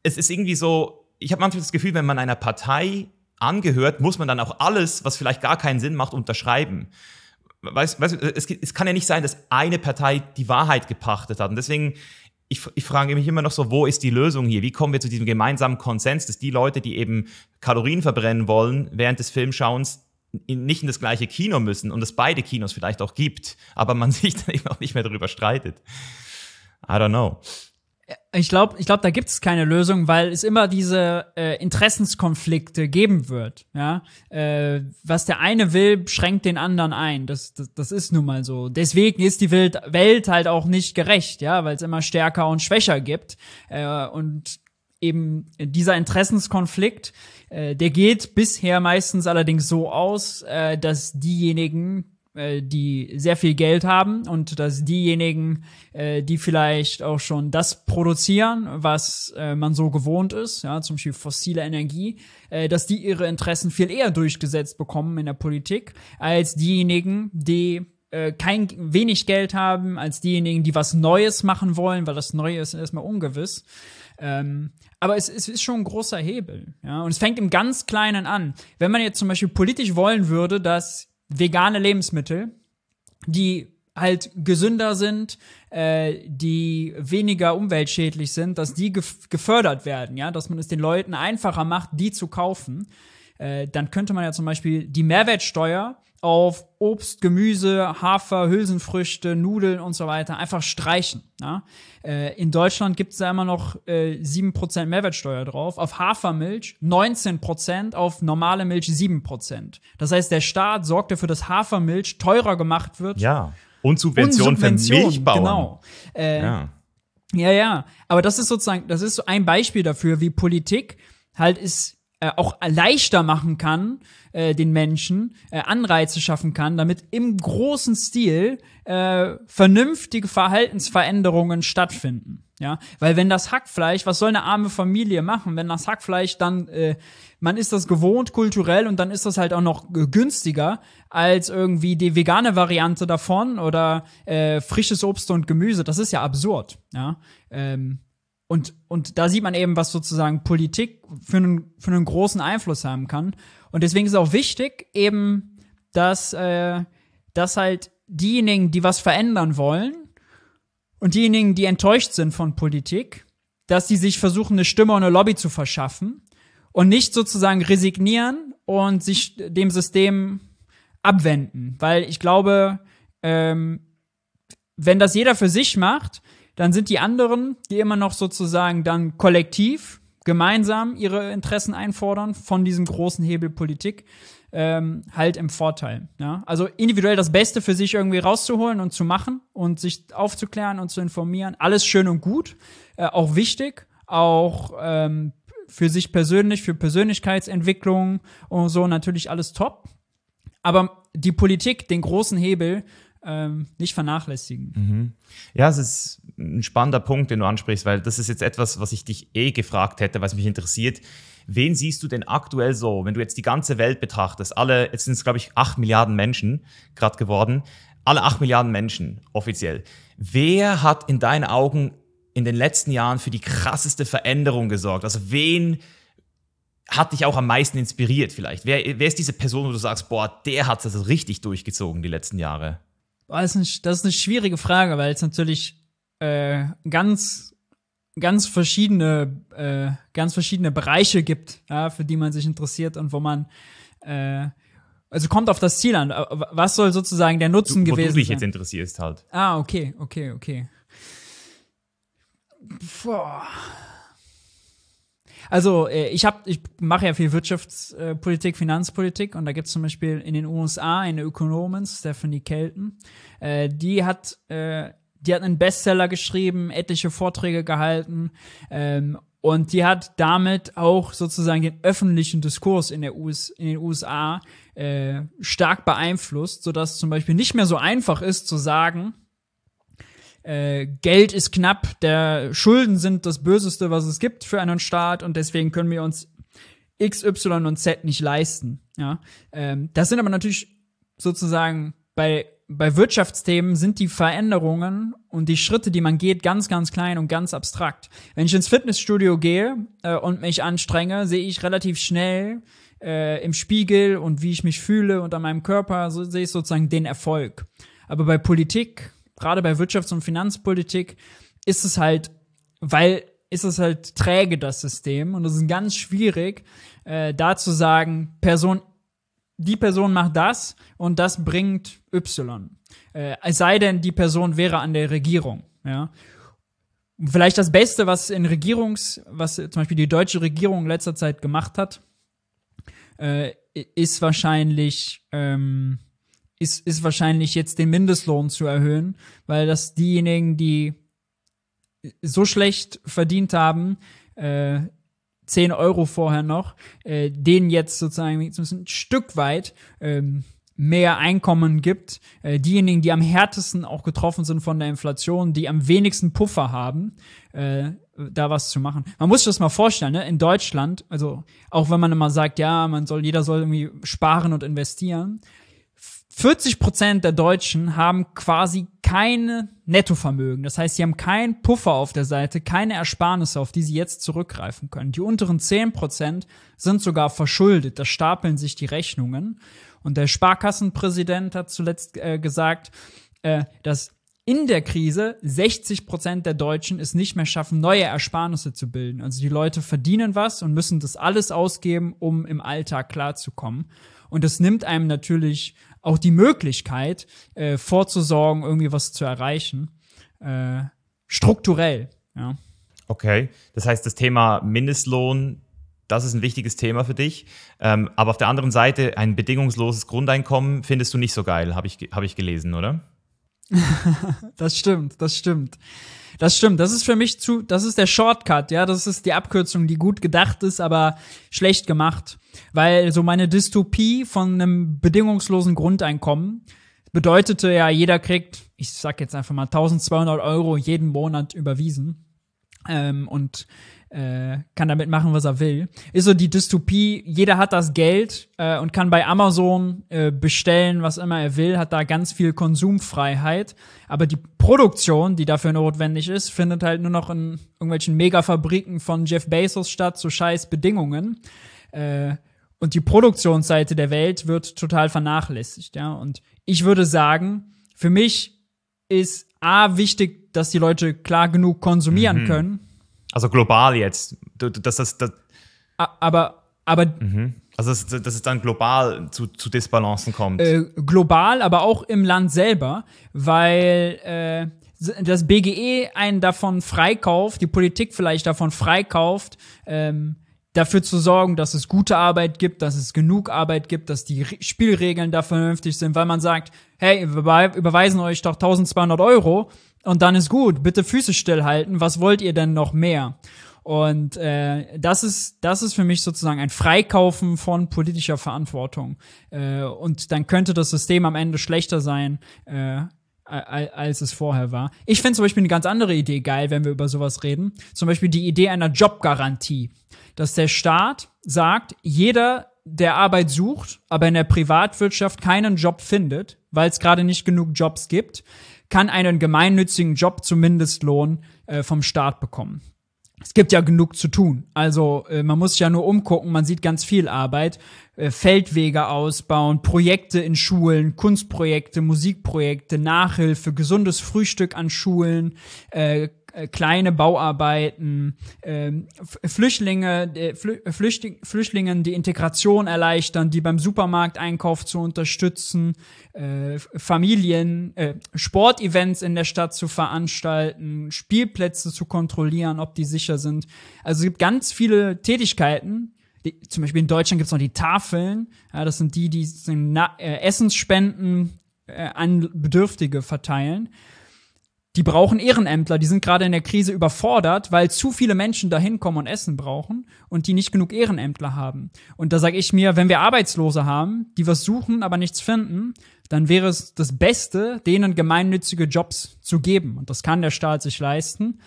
es ist irgendwie so, ich habe manchmal das Gefühl, wenn man einer Partei angehört, muss man dann auch alles, was vielleicht gar keinen Sinn macht, unterschreiben. Weißt, weißt, es, es kann ja nicht sein, dass eine Partei die Wahrheit gepachtet hat. Und deswegen, ich, ich, frage mich immer noch so, wo ist die Lösung hier? Wie kommen wir zu diesem gemeinsamen Konsens, dass die Leute, die eben Kalorien verbrennen wollen, während des Filmschauens nicht in das gleiche Kino müssen und es beide Kinos vielleicht auch gibt, aber man sich dann eben auch nicht mehr darüber streitet. I don't know. Ich glaube, ich glaube, da gibt es keine Lösung, weil es immer diese äh, Interessenskonflikte geben wird. Ja, äh, was der eine will, schränkt den anderen ein. Das, das, das ist nun mal so. Deswegen ist die Welt, Welt halt auch nicht gerecht, ja, weil es immer stärker und schwächer gibt. Äh, und eben dieser Interessenskonflikt, äh, der geht bisher meistens allerdings so aus, äh, dass diejenigen, äh, die sehr viel Geld haben und dass diejenigen, äh, die vielleicht auch schon das produzieren, was äh, man so gewohnt ist, ja, zum Beispiel fossile Energie, äh, dass die ihre Interessen viel eher durchgesetzt bekommen in der Politik, als diejenigen, die äh, kein wenig Geld haben, als diejenigen, die was Neues machen wollen, weil das Neue ist erstmal ungewiss. Ähm, aber es, es, ist schon ein großer Hebel. Ja? Und es fängt im ganz Kleinen an. Wenn man jetzt zum Beispiel politisch wollen würde, dass vegane Lebensmittel, die halt gesünder sind, äh, die weniger umweltschädlich sind, dass die gef gefördert werden, ja, dass man es den Leuten einfacher macht, die zu kaufen, äh, dann könnte man ja zum Beispiel die Mehrwertsteuer auf Obst, Gemüse, Hafer, Hülsenfrüchte, Nudeln und so weiter einfach streichen. Ja? Äh, in Deutschland gibt es da immer noch äh, 7% Mehrwertsteuer drauf, auf Hafermilch 19%, auf normale Milch 7%. Das heißt, der Staat sorgt dafür, dass Hafermilch teurer gemacht wird. Ja, und Subvention, und Subvention für Milchbauern. Genau. Äh, ja. ja, ja. Aber das ist sozusagen, das ist so ein Beispiel dafür, wie Politik halt ist äh, auch leichter machen kann, äh, den Menschen äh, Anreize schaffen kann, damit im großen Stil äh, vernünftige Verhaltensveränderungen stattfinden. Ja, weil wenn das Hackfleisch, was soll eine arme Familie machen, wenn das Hackfleisch dann, äh, man ist das gewohnt kulturell und dann ist das halt auch noch günstiger als irgendwie die vegane Variante davon oder äh, frisches Obst und Gemüse. Das ist ja absurd. Ja, ähm, und, und da sieht man eben, was sozusagen Politik für einen, für einen großen Einfluss haben kann. Und deswegen ist es auch wichtig, eben, dass, äh, dass halt diejenigen, die was verändern wollen und diejenigen, die enttäuscht sind von Politik, dass die sich versuchen, eine Stimme und eine Lobby zu verschaffen und nicht sozusagen resignieren und sich dem System abwenden. Weil ich glaube, ähm, wenn das jeder für sich macht, dann sind die anderen, die immer noch sozusagen dann kollektiv, gemeinsam ihre Interessen einfordern von diesem großen Hebel Politik, ähm, halt im Vorteil. Ja? Also individuell das Beste für sich irgendwie rauszuholen und zu machen und sich aufzuklären und zu informieren, alles schön und gut, äh, auch wichtig, auch ähm, für sich persönlich, für Persönlichkeitsentwicklung und so natürlich alles top. Aber die Politik, den großen Hebel, ähm, nicht vernachlässigen. Mhm. Ja, es ist ein spannender Punkt, den du ansprichst, weil das ist jetzt etwas, was ich dich eh gefragt hätte, was mich interessiert. Wen siehst du denn aktuell so, wenn du jetzt die ganze Welt betrachtest? Alle, jetzt sind es, glaube ich, acht Milliarden Menschen gerade geworden. Alle acht Milliarden Menschen offiziell. Wer hat in deinen Augen in den letzten Jahren für die krasseste Veränderung gesorgt? Also wen hat dich auch am meisten inspiriert vielleicht? Wer, wer ist diese Person, wo du sagst, boah, der hat das richtig durchgezogen die letzten Jahre? Das ist, eine, das ist eine schwierige Frage, weil es natürlich äh, ganz, ganz verschiedene, äh, ganz verschiedene Bereiche gibt, ja, für die man sich interessiert und wo man äh, also kommt auf das Ziel an. Äh, was soll sozusagen der Nutzen du, wo gewesen sein? Du dich jetzt interessierst halt. Ah, okay, okay, okay. Boah. Also äh, ich habe, ich mache ja viel Wirtschaftspolitik, Finanzpolitik und da gibt es zum Beispiel in den USA eine Ökonomin, Stephanie Kelton, äh, die hat, äh, die hat einen Bestseller geschrieben, etliche Vorträge gehalten ähm, und die hat damit auch sozusagen den öffentlichen Diskurs in, der US, in den USA äh, stark beeinflusst, sodass zum Beispiel nicht mehr so einfach ist zu sagen, äh, Geld ist knapp, der Schulden sind das Böseste, was es gibt für einen Staat und deswegen können wir uns X, Y und Z nicht leisten. Ja, ähm, das sind aber natürlich sozusagen bei bei Wirtschaftsthemen sind die Veränderungen und die Schritte, die man geht, ganz, ganz klein und ganz abstrakt. Wenn ich ins Fitnessstudio gehe äh, und mich anstrenge, sehe ich relativ schnell äh, im Spiegel und wie ich mich fühle und an meinem Körper, so sehe ich sozusagen den Erfolg. Aber bei Politik gerade bei Wirtschafts- und Finanzpolitik ist es halt, weil ist es halt träge, das System. Und es ist ganz schwierig, äh, da zu sagen, Person, die Person macht das und das bringt Y. Äh, es sei denn, die Person wäre an der Regierung. Ja. Vielleicht das Beste, was in Regierungs, was zum Beispiel die deutsche Regierung in letzter Zeit gemacht hat, äh, ist wahrscheinlich ähm, ist, ist wahrscheinlich jetzt den Mindestlohn zu erhöhen, weil das diejenigen, die so schlecht verdient haben, äh, 10 Euro vorher noch, äh, denen jetzt sozusagen ein Stück weit ähm, mehr Einkommen gibt. Äh, diejenigen, die am härtesten auch getroffen sind von der Inflation, die am wenigsten Puffer haben, äh, da was zu machen. Man muss sich das mal vorstellen, ne? in Deutschland, also auch wenn man immer sagt, ja, man soll, jeder soll irgendwie sparen und investieren, 40 Prozent der Deutschen haben quasi keine Nettovermögen. Das heißt, sie haben keinen Puffer auf der Seite, keine Ersparnisse, auf die sie jetzt zurückgreifen können. Die unteren 10 Prozent sind sogar verschuldet. Da stapeln sich die Rechnungen. Und der Sparkassenpräsident hat zuletzt äh, gesagt, äh, dass in der Krise 60 Prozent der Deutschen es nicht mehr schaffen, neue Ersparnisse zu bilden. Also die Leute verdienen was und müssen das alles ausgeben, um im Alltag klarzukommen. Und das nimmt einem natürlich auch die Möglichkeit, äh, vorzusorgen, irgendwie was zu erreichen. Äh, strukturell, ja. Okay, das heißt, das Thema Mindestlohn, das ist ein wichtiges Thema für dich. Ähm, aber auf der anderen Seite, ein bedingungsloses Grundeinkommen findest du nicht so geil, habe ich, hab ich gelesen, oder? das stimmt, das stimmt. Das stimmt, das ist für mich zu, das ist der Shortcut, ja, das ist die Abkürzung, die gut gedacht ist, aber schlecht gemacht. Weil so meine Dystopie von einem bedingungslosen Grundeinkommen bedeutete ja, jeder kriegt, ich sag jetzt einfach mal 1200 Euro jeden Monat überwiesen. Ähm, und äh, kann damit machen, was er will. Ist so die Dystopie, jeder hat das Geld äh, und kann bei Amazon äh, bestellen, was immer er will, hat da ganz viel Konsumfreiheit. Aber die Produktion, die dafür notwendig ist, findet halt nur noch in irgendwelchen Megafabriken von Jeff Bezos statt, zu scheiß Bedingungen. Äh, und die Produktionsseite der Welt wird total vernachlässigt, ja. Und ich würde sagen, für mich ist A wichtig, dass die Leute klar genug konsumieren mhm. können also global jetzt. Das, das, das, aber, aber mhm. Also, dass, dass, es dann global zu, zu Disbalancen kommt. Äh, global, aber auch im Land selber, weil äh, das BGE einen davon freikauft, die Politik vielleicht davon freikauft, ähm, dafür zu sorgen, dass es gute Arbeit gibt, dass es genug Arbeit gibt, dass die Spielregeln da vernünftig sind, weil man sagt, hey, wir überweisen euch doch 1200 Euro und dann ist gut, bitte Füße stillhalten, was wollt ihr denn noch mehr? Und äh, das ist das ist für mich sozusagen ein Freikaufen von politischer Verantwortung. Äh, und dann könnte das System am Ende schlechter sein, äh, als es vorher war. Ich finde zum Beispiel eine ganz andere Idee geil, wenn wir über sowas reden. Zum Beispiel die Idee einer Jobgarantie, dass der Staat sagt, jeder, der Arbeit sucht, aber in der Privatwirtschaft keinen Job findet, weil es gerade nicht genug Jobs gibt, kann einen gemeinnützigen Job zum Mindestlohn äh, vom Staat bekommen. Es gibt ja genug zu tun. Also äh, man muss ja nur umgucken, man sieht ganz viel Arbeit. Äh, Feldwege ausbauen, Projekte in Schulen, Kunstprojekte, Musikprojekte, Nachhilfe, gesundes Frühstück an Schulen, äh, äh, kleine Bauarbeiten, äh, Flüchtlinge, äh, Flüchtling, Flüchtlingen die Integration erleichtern, die beim Supermarkteinkauf zu unterstützen, äh, Familien, äh, Sportevents in der Stadt zu veranstalten, Spielplätze zu kontrollieren, ob die sicher sind. Also es gibt ganz viele Tätigkeiten. Die, zum Beispiel in Deutschland gibt es noch die Tafeln. Ja, das sind die, die Na äh, Essensspenden äh, an Bedürftige verteilen die brauchen Ehrenämtler, die sind gerade in der Krise überfordert, weil zu viele Menschen da hinkommen und Essen brauchen und die nicht genug Ehrenämtler haben. Und da sage ich mir, wenn wir Arbeitslose haben, die was suchen, aber nichts finden, dann wäre es das Beste, denen gemeinnützige Jobs zu geben. Und das kann der Staat sich leisten.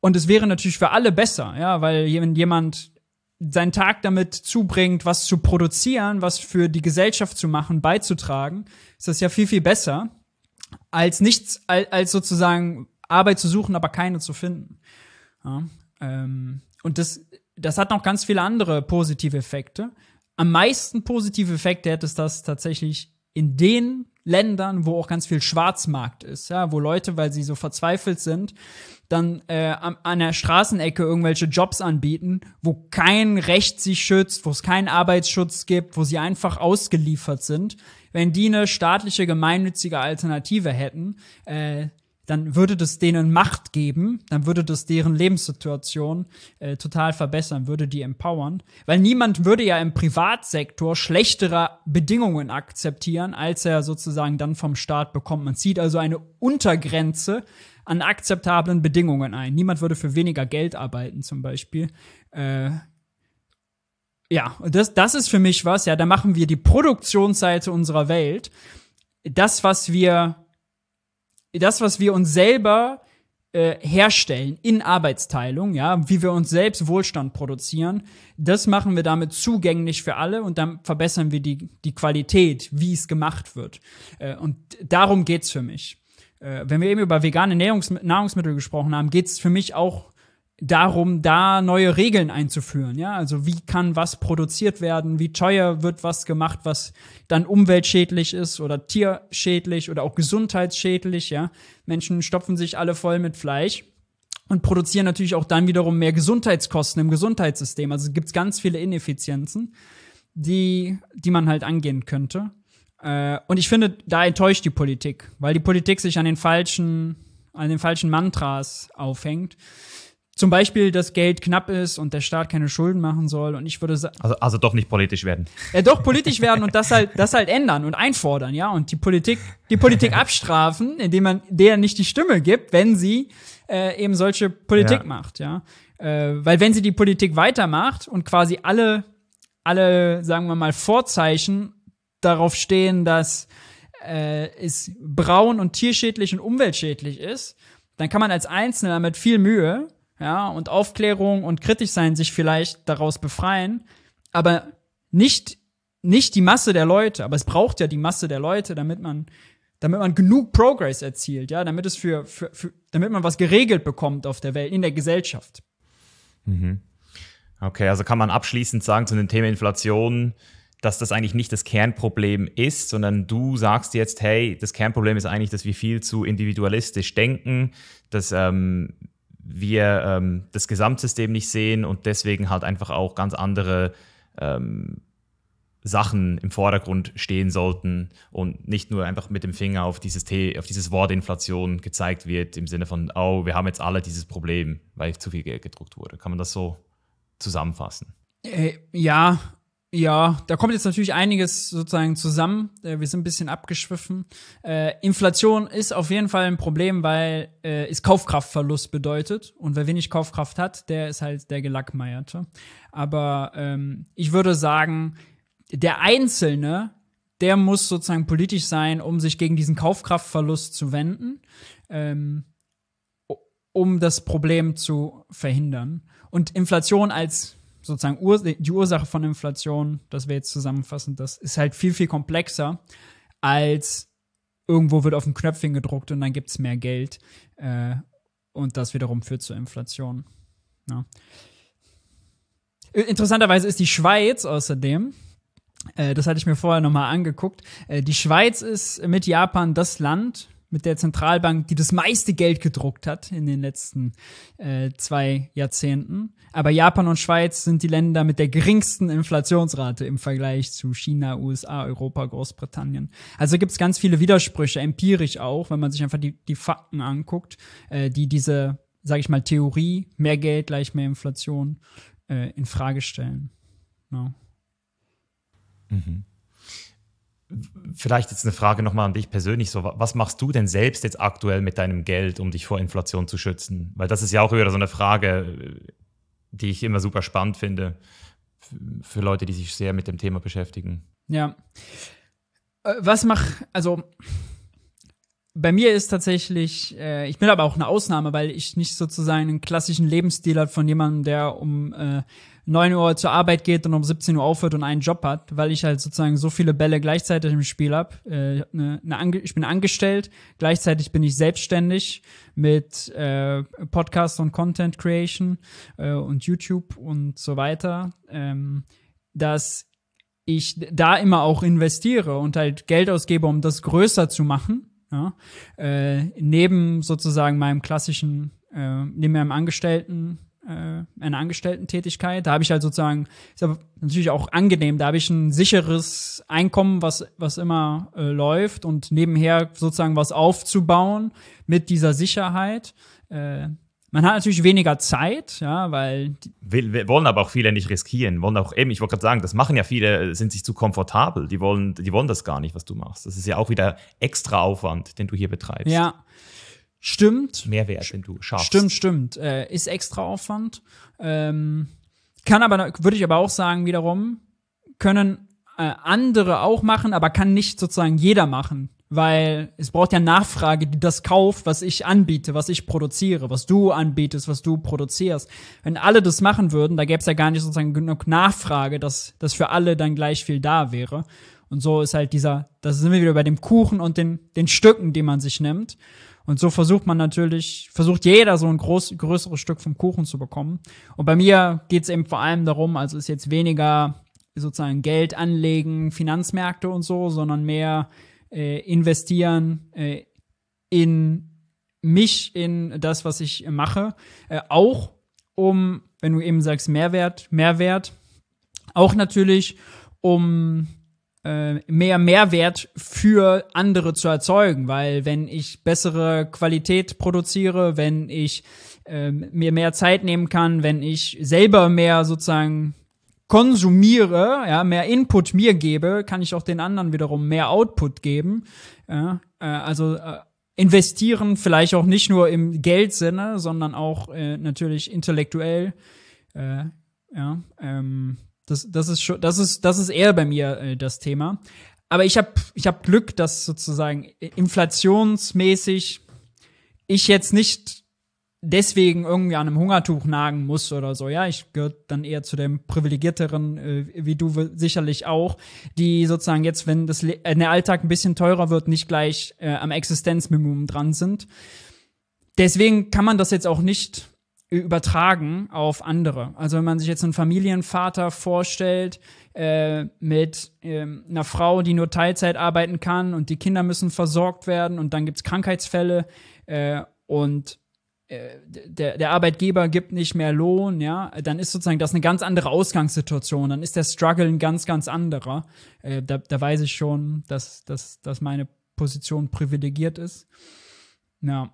Und es wäre natürlich für alle besser, ja, weil wenn jemand seinen Tag damit zubringt, was zu produzieren, was für die Gesellschaft zu machen, beizutragen, ist das ja viel, viel besser als nichts, als sozusagen Arbeit zu suchen, aber keine zu finden. Ja, ähm, und das, das hat noch ganz viele andere positive Effekte. Am meisten positive Effekte hätte es das tatsächlich in den Ländern, wo auch ganz viel Schwarzmarkt ist, ja, wo Leute, weil sie so verzweifelt sind, dann äh, an, an der Straßenecke irgendwelche Jobs anbieten, wo kein Recht sich schützt, wo es keinen Arbeitsschutz gibt, wo sie einfach ausgeliefert sind. Wenn die eine staatliche gemeinnützige Alternative hätten, äh, dann würde das denen Macht geben, dann würde das deren Lebenssituation äh, total verbessern, würde die empowern. Weil niemand würde ja im Privatsektor schlechtere Bedingungen akzeptieren, als er sozusagen dann vom Staat bekommt. Man zieht also eine Untergrenze an akzeptablen Bedingungen ein. Niemand würde für weniger Geld arbeiten, zum Beispiel. Äh, ja, das, das ist für mich was, ja, da machen wir die Produktionsseite unserer Welt. Das, was wir das, was wir uns selber äh, herstellen in Arbeitsteilung, ja, wie wir uns selbst Wohlstand produzieren, das machen wir damit zugänglich für alle und dann verbessern wir die, die Qualität, wie es gemacht wird. Äh, und darum geht's für mich. Äh, wenn wir eben über vegane Nahrungs Nahrungsmittel gesprochen haben, geht's für mich auch darum, da neue Regeln einzuführen. Ja, also wie kann was produziert werden, wie teuer wird was gemacht, was dann umweltschädlich ist oder tierschädlich oder auch gesundheitsschädlich. Ja, Menschen stopfen sich alle voll mit Fleisch und produzieren natürlich auch dann wiederum mehr Gesundheitskosten im Gesundheitssystem. Also es gibt ganz viele Ineffizienzen, die, die man halt angehen könnte. Äh, und ich finde, da enttäuscht die Politik, weil die Politik sich an den falschen, an den falschen Mantras aufhängt. Zum Beispiel, dass Geld knapp ist und der Staat keine Schulden machen soll. Und ich würde sagen. Also, also doch nicht politisch werden. Ja, doch politisch werden und das halt, das halt ändern und einfordern, ja. Und die Politik, die Politik abstrafen, indem man der nicht die Stimme gibt, wenn sie äh, eben solche Politik ja. macht, ja. Äh, weil wenn sie die Politik weitermacht und quasi alle, alle, sagen wir mal, Vorzeichen darauf stehen, dass äh, es braun und tierschädlich und umweltschädlich ist, dann kann man als Einzelner mit viel Mühe ja, und Aufklärung und kritisch sein sich vielleicht daraus befreien, aber nicht, nicht die Masse der Leute, aber es braucht ja die Masse der Leute, damit man, damit man genug Progress erzielt, ja, damit es für, für, für damit man was geregelt bekommt auf der Welt, in der Gesellschaft. Mhm. Okay, also kann man abschließend sagen zu dem Thema Inflation, dass das eigentlich nicht das Kernproblem ist, sondern du sagst jetzt, hey, das Kernproblem ist eigentlich, dass wir viel zu individualistisch denken, dass ähm, wir ähm, das Gesamtsystem nicht sehen und deswegen halt einfach auch ganz andere ähm, Sachen im Vordergrund stehen sollten und nicht nur einfach mit dem Finger auf dieses, The auf dieses Wort Inflation gezeigt wird, im Sinne von, oh, wir haben jetzt alle dieses Problem, weil zu viel Geld gedruckt wurde. Kann man das so zusammenfassen? Äh, ja, ja, da kommt jetzt natürlich einiges sozusagen zusammen. Äh, wir sind ein bisschen abgeschwiffen. Äh, Inflation ist auf jeden Fall ein Problem, weil äh, es Kaufkraftverlust bedeutet. Und wer wenig Kaufkraft hat, der ist halt der Gelackmeierte. Aber ähm, ich würde sagen, der Einzelne, der muss sozusagen politisch sein, um sich gegen diesen Kaufkraftverlust zu wenden, ähm, um das Problem zu verhindern. Und Inflation als sozusagen Ur die Ursache von Inflation, das wir jetzt zusammenfassen, das ist halt viel, viel komplexer als irgendwo wird auf ein Knöpfchen gedruckt und dann gibt es mehr Geld. Äh, und das wiederum führt zur Inflation. Ja. Interessanterweise ist die Schweiz außerdem, äh, das hatte ich mir vorher nochmal angeguckt, äh, die Schweiz ist mit Japan das Land, mit der Zentralbank, die das meiste Geld gedruckt hat in den letzten äh, zwei Jahrzehnten. Aber Japan und Schweiz sind die Länder mit der geringsten Inflationsrate im Vergleich zu China, USA, Europa, Großbritannien. Also gibt es ganz viele Widersprüche, empirisch auch, wenn man sich einfach die, die Fakten anguckt, äh, die diese, sage ich mal, Theorie, mehr Geld gleich mehr Inflation, äh, in Frage stellen. No. Mhm vielleicht jetzt eine Frage nochmal an dich persönlich. So, was machst du denn selbst jetzt aktuell mit deinem Geld, um dich vor Inflation zu schützen? Weil das ist ja auch wieder so eine Frage, die ich immer super spannend finde für Leute, die sich sehr mit dem Thema beschäftigen. Ja. Äh, was mach, also bei mir ist tatsächlich, äh, ich bin aber auch eine Ausnahme, weil ich nicht sozusagen einen klassischen Lebensstil habe von jemandem, der um äh, 9 Uhr zur Arbeit geht und um 17 Uhr aufhört und einen Job hat, weil ich halt sozusagen so viele Bälle gleichzeitig im Spiel habe. Äh, ne, ne ich bin angestellt, gleichzeitig bin ich selbstständig mit äh, Podcast und Content Creation äh, und YouTube und so weiter, ähm, dass ich da immer auch investiere und halt Geld ausgebe, um das größer zu machen. Ja? Äh, neben sozusagen meinem klassischen, äh, neben meinem Angestellten äh, eine Angestellten-Tätigkeit. Da habe ich halt sozusagen, ist aber natürlich auch angenehm, da habe ich ein sicheres Einkommen, was, was immer äh, läuft und nebenher sozusagen was aufzubauen mit dieser Sicherheit. Äh, man hat natürlich weniger Zeit, ja, weil. Wir, wir wollen aber auch viele nicht riskieren. Wollen auch eben, ich wollte gerade sagen, das machen ja viele, sind sich zu komfortabel. Die wollen, die wollen das gar nicht, was du machst. Das ist ja auch wieder extra Aufwand, den du hier betreibst. Ja, Stimmt. Mehrwert, wenn du schaffst. Stimmt, stimmt. Äh, ist extra Aufwand. Ähm, kann aber, würde ich aber auch sagen, wiederum, können äh, andere auch machen, aber kann nicht sozusagen jeder machen. Weil es braucht ja Nachfrage, die das kauft, was ich anbiete, was ich produziere, was du anbietest, was du produzierst. Wenn alle das machen würden, da gäbe es ja gar nicht sozusagen genug Nachfrage, dass das für alle dann gleich viel da wäre. Und so ist halt dieser, das sind wir wieder bei dem Kuchen und den, den Stücken, die man sich nimmt. Und so versucht man natürlich, versucht jeder so ein groß, größeres Stück vom Kuchen zu bekommen. Und bei mir geht es eben vor allem darum, also ist jetzt weniger sozusagen Geld anlegen, Finanzmärkte und so, sondern mehr äh, investieren äh, in mich, in das, was ich mache. Äh, auch um, wenn du eben sagst, Mehrwert, Mehrwert, auch natürlich, um mehr Mehrwert für andere zu erzeugen, weil wenn ich bessere Qualität produziere, wenn ich äh, mir mehr Zeit nehmen kann, wenn ich selber mehr sozusagen konsumiere, ja, mehr Input mir gebe, kann ich auch den anderen wiederum mehr Output geben. Ja, äh, also äh, investieren vielleicht auch nicht nur im Geldsinne, sondern auch äh, natürlich intellektuell. Äh, ja, ähm, das, das ist schon, das ist, das ist eher bei mir äh, das Thema. Aber ich habe ich hab Glück, dass sozusagen inflationsmäßig ich jetzt nicht deswegen irgendwie an einem Hungertuch nagen muss oder so. Ja, ich gehöre dann eher zu dem privilegierteren, äh, wie du sicherlich auch, die sozusagen jetzt, wenn das äh, der Alltag ein bisschen teurer wird, nicht gleich äh, am Existenzminimum dran sind. Deswegen kann man das jetzt auch nicht übertragen auf andere. Also wenn man sich jetzt einen Familienvater vorstellt äh, mit äh, einer Frau, die nur Teilzeit arbeiten kann und die Kinder müssen versorgt werden und dann gibt's Krankheitsfälle äh, und äh, der, der Arbeitgeber gibt nicht mehr Lohn, ja, dann ist sozusagen das eine ganz andere Ausgangssituation, dann ist der Struggle ein ganz, ganz anderer. Äh, da, da weiß ich schon, dass, dass, dass meine Position privilegiert ist. Ja.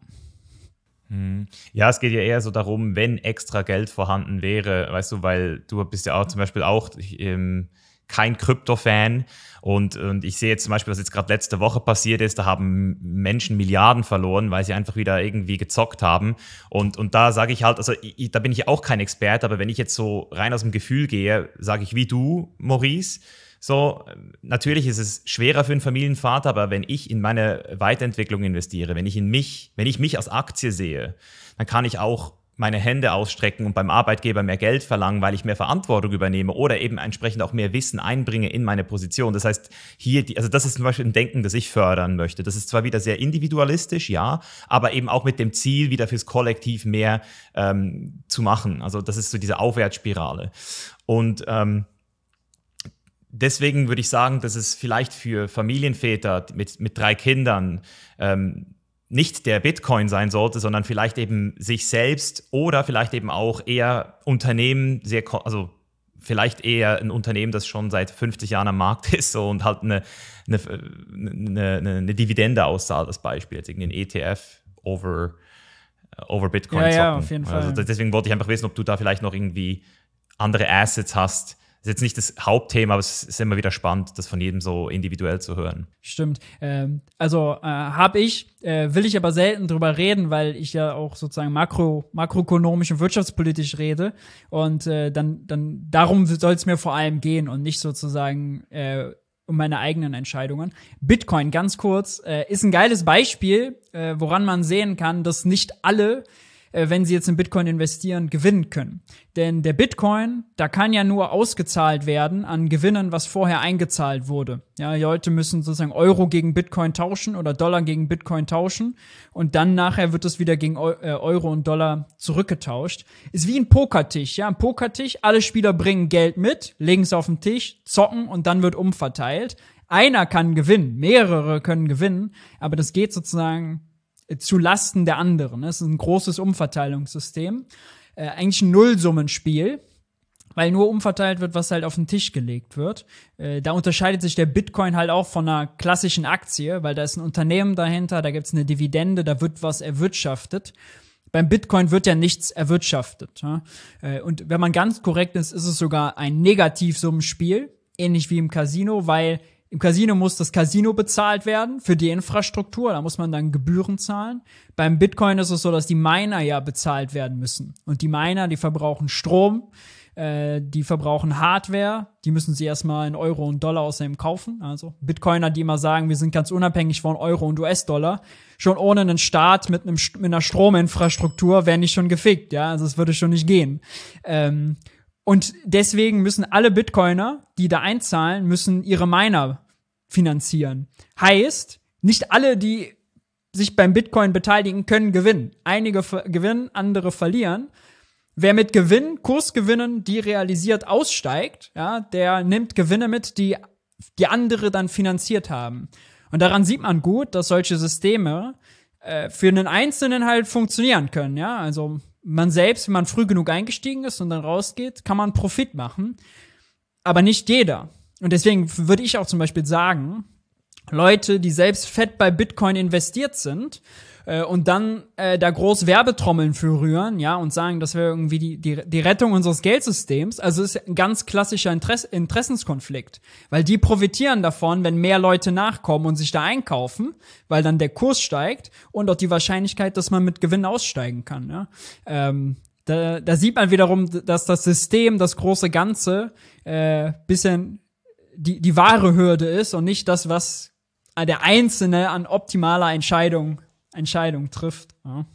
Hm. Ja, es geht ja eher so darum, wenn extra Geld vorhanden wäre, weißt du, weil du bist ja auch zum Beispiel auch ähm, kein Krypto-Fan und, und ich sehe jetzt zum Beispiel, was jetzt gerade letzte Woche passiert ist, da haben Menschen Milliarden verloren, weil sie einfach wieder irgendwie gezockt haben und, und da sage ich halt, also ich, da bin ich auch kein Experte, aber wenn ich jetzt so rein aus dem Gefühl gehe, sage ich wie du, Maurice, so, natürlich ist es schwerer für einen Familienvater, aber wenn ich in meine Weiterentwicklung investiere, wenn ich in mich, wenn ich mich als Aktie sehe, dann kann ich auch meine Hände ausstrecken und beim Arbeitgeber mehr Geld verlangen, weil ich mehr Verantwortung übernehme oder eben entsprechend auch mehr Wissen einbringe in meine Position. Das heißt, hier, die, also das ist zum Beispiel ein Denken, das ich fördern möchte. Das ist zwar wieder sehr individualistisch, ja, aber eben auch mit dem Ziel, wieder fürs Kollektiv mehr ähm, zu machen. Also das ist so diese Aufwärtsspirale. Und ähm, deswegen würde ich sagen, dass es vielleicht für Familienväter mit, mit drei Kindern ähm, nicht der Bitcoin sein sollte, sondern vielleicht eben sich selbst oder vielleicht eben auch eher Unternehmen sehr, also vielleicht eher ein Unternehmen, das schon seit 50 Jahren am Markt ist so, und halt eine, eine, eine, eine Dividende auszahlt, als Beispiel, jetzt irgendwie ein ETF over, over Bitcoin. Ja, ja, auf jeden Fall. Also deswegen wollte ich einfach wissen, ob du da vielleicht noch irgendwie andere Assets hast, ist jetzt nicht das Hauptthema, aber es ist immer wieder spannend, das von jedem so individuell zu hören. Stimmt. Ähm, also äh, habe ich, äh, will ich aber selten drüber reden, weil ich ja auch sozusagen makro, makroökonomisch und wirtschaftspolitisch rede. Und äh, dann, dann darum soll es mir vor allem gehen und nicht sozusagen äh, um meine eigenen Entscheidungen. Bitcoin, ganz kurz, äh, ist ein geiles Beispiel, äh, woran man sehen kann, dass nicht alle wenn sie jetzt in Bitcoin investieren, gewinnen können. Denn der Bitcoin, da kann ja nur ausgezahlt werden an Gewinnen, was vorher eingezahlt wurde. Ja, die Leute müssen sozusagen Euro gegen Bitcoin tauschen oder Dollar gegen Bitcoin tauschen und dann nachher wird es wieder gegen äh, Euro und Dollar zurückgetauscht. Ist wie ein Pokertisch, ja, ein Pokertisch, alle Spieler bringen Geld mit, legen es auf den Tisch, zocken und dann wird umverteilt. Einer kann gewinnen, mehrere können gewinnen, aber das geht sozusagen zu Lasten der anderen. Das ist ein großes Umverteilungssystem. Äh, eigentlich ein Nullsummenspiel, weil nur umverteilt wird, was halt auf den Tisch gelegt wird. Äh, da unterscheidet sich der Bitcoin halt auch von einer klassischen Aktie, weil da ist ein Unternehmen dahinter, da gibt's eine Dividende, da wird was erwirtschaftet. Beim Bitcoin wird ja nichts erwirtschaftet. Ja? Äh, und wenn man ganz korrekt ist, ist es sogar ein Negativsummenspiel, ähnlich wie im Casino, weil im Casino muss das Casino bezahlt werden für die Infrastruktur, da muss man dann Gebühren zahlen. Beim Bitcoin ist es so, dass die Miner ja bezahlt werden müssen. Und die Miner, die verbrauchen Strom, äh, die verbrauchen Hardware, die müssen sie erstmal in Euro und Dollar außerdem kaufen. Also Bitcoiner, die immer sagen, wir sind ganz unabhängig von Euro und US-Dollar, schon ohne einen Staat mit, einem, mit einer Strominfrastruktur wären die schon gefickt, ja, also es würde schon nicht gehen. Ähm, und deswegen müssen alle Bitcoiner, die da einzahlen, müssen ihre Miner finanzieren. Heißt, nicht alle, die sich beim Bitcoin beteiligen, können gewinnen. Einige gewinnen, andere verlieren. Wer mit Gewinn, Kursgewinnen, die realisiert, aussteigt, ja, der nimmt Gewinne mit, die die andere dann finanziert haben. Und daran sieht man gut, dass solche Systeme äh, für einen Einzelnen halt funktionieren können, ja. Also man selbst, wenn man früh genug eingestiegen ist und dann rausgeht, kann man Profit machen. Aber nicht jeder. und deswegen würde ich auch zum Beispiel sagen, Leute, die selbst fett bei Bitcoin investiert sind äh, und dann äh, da groß Werbetrommeln für rühren, ja, und sagen, das wäre irgendwie die, die, die Rettung unseres Geldsystems. Also ist ein ganz klassischer Interess Interessenskonflikt, weil die profitieren davon, wenn mehr Leute nachkommen und sich da einkaufen, weil dann der Kurs steigt und auch die Wahrscheinlichkeit, dass man mit Gewinn aussteigen kann. Ja? Ähm, da, da sieht man wiederum, dass das System, das große Ganze, äh, bisschen die, die wahre Hürde ist und nicht das, was der Einzelne an optimaler Entscheidung, Entscheidung trifft. Ja.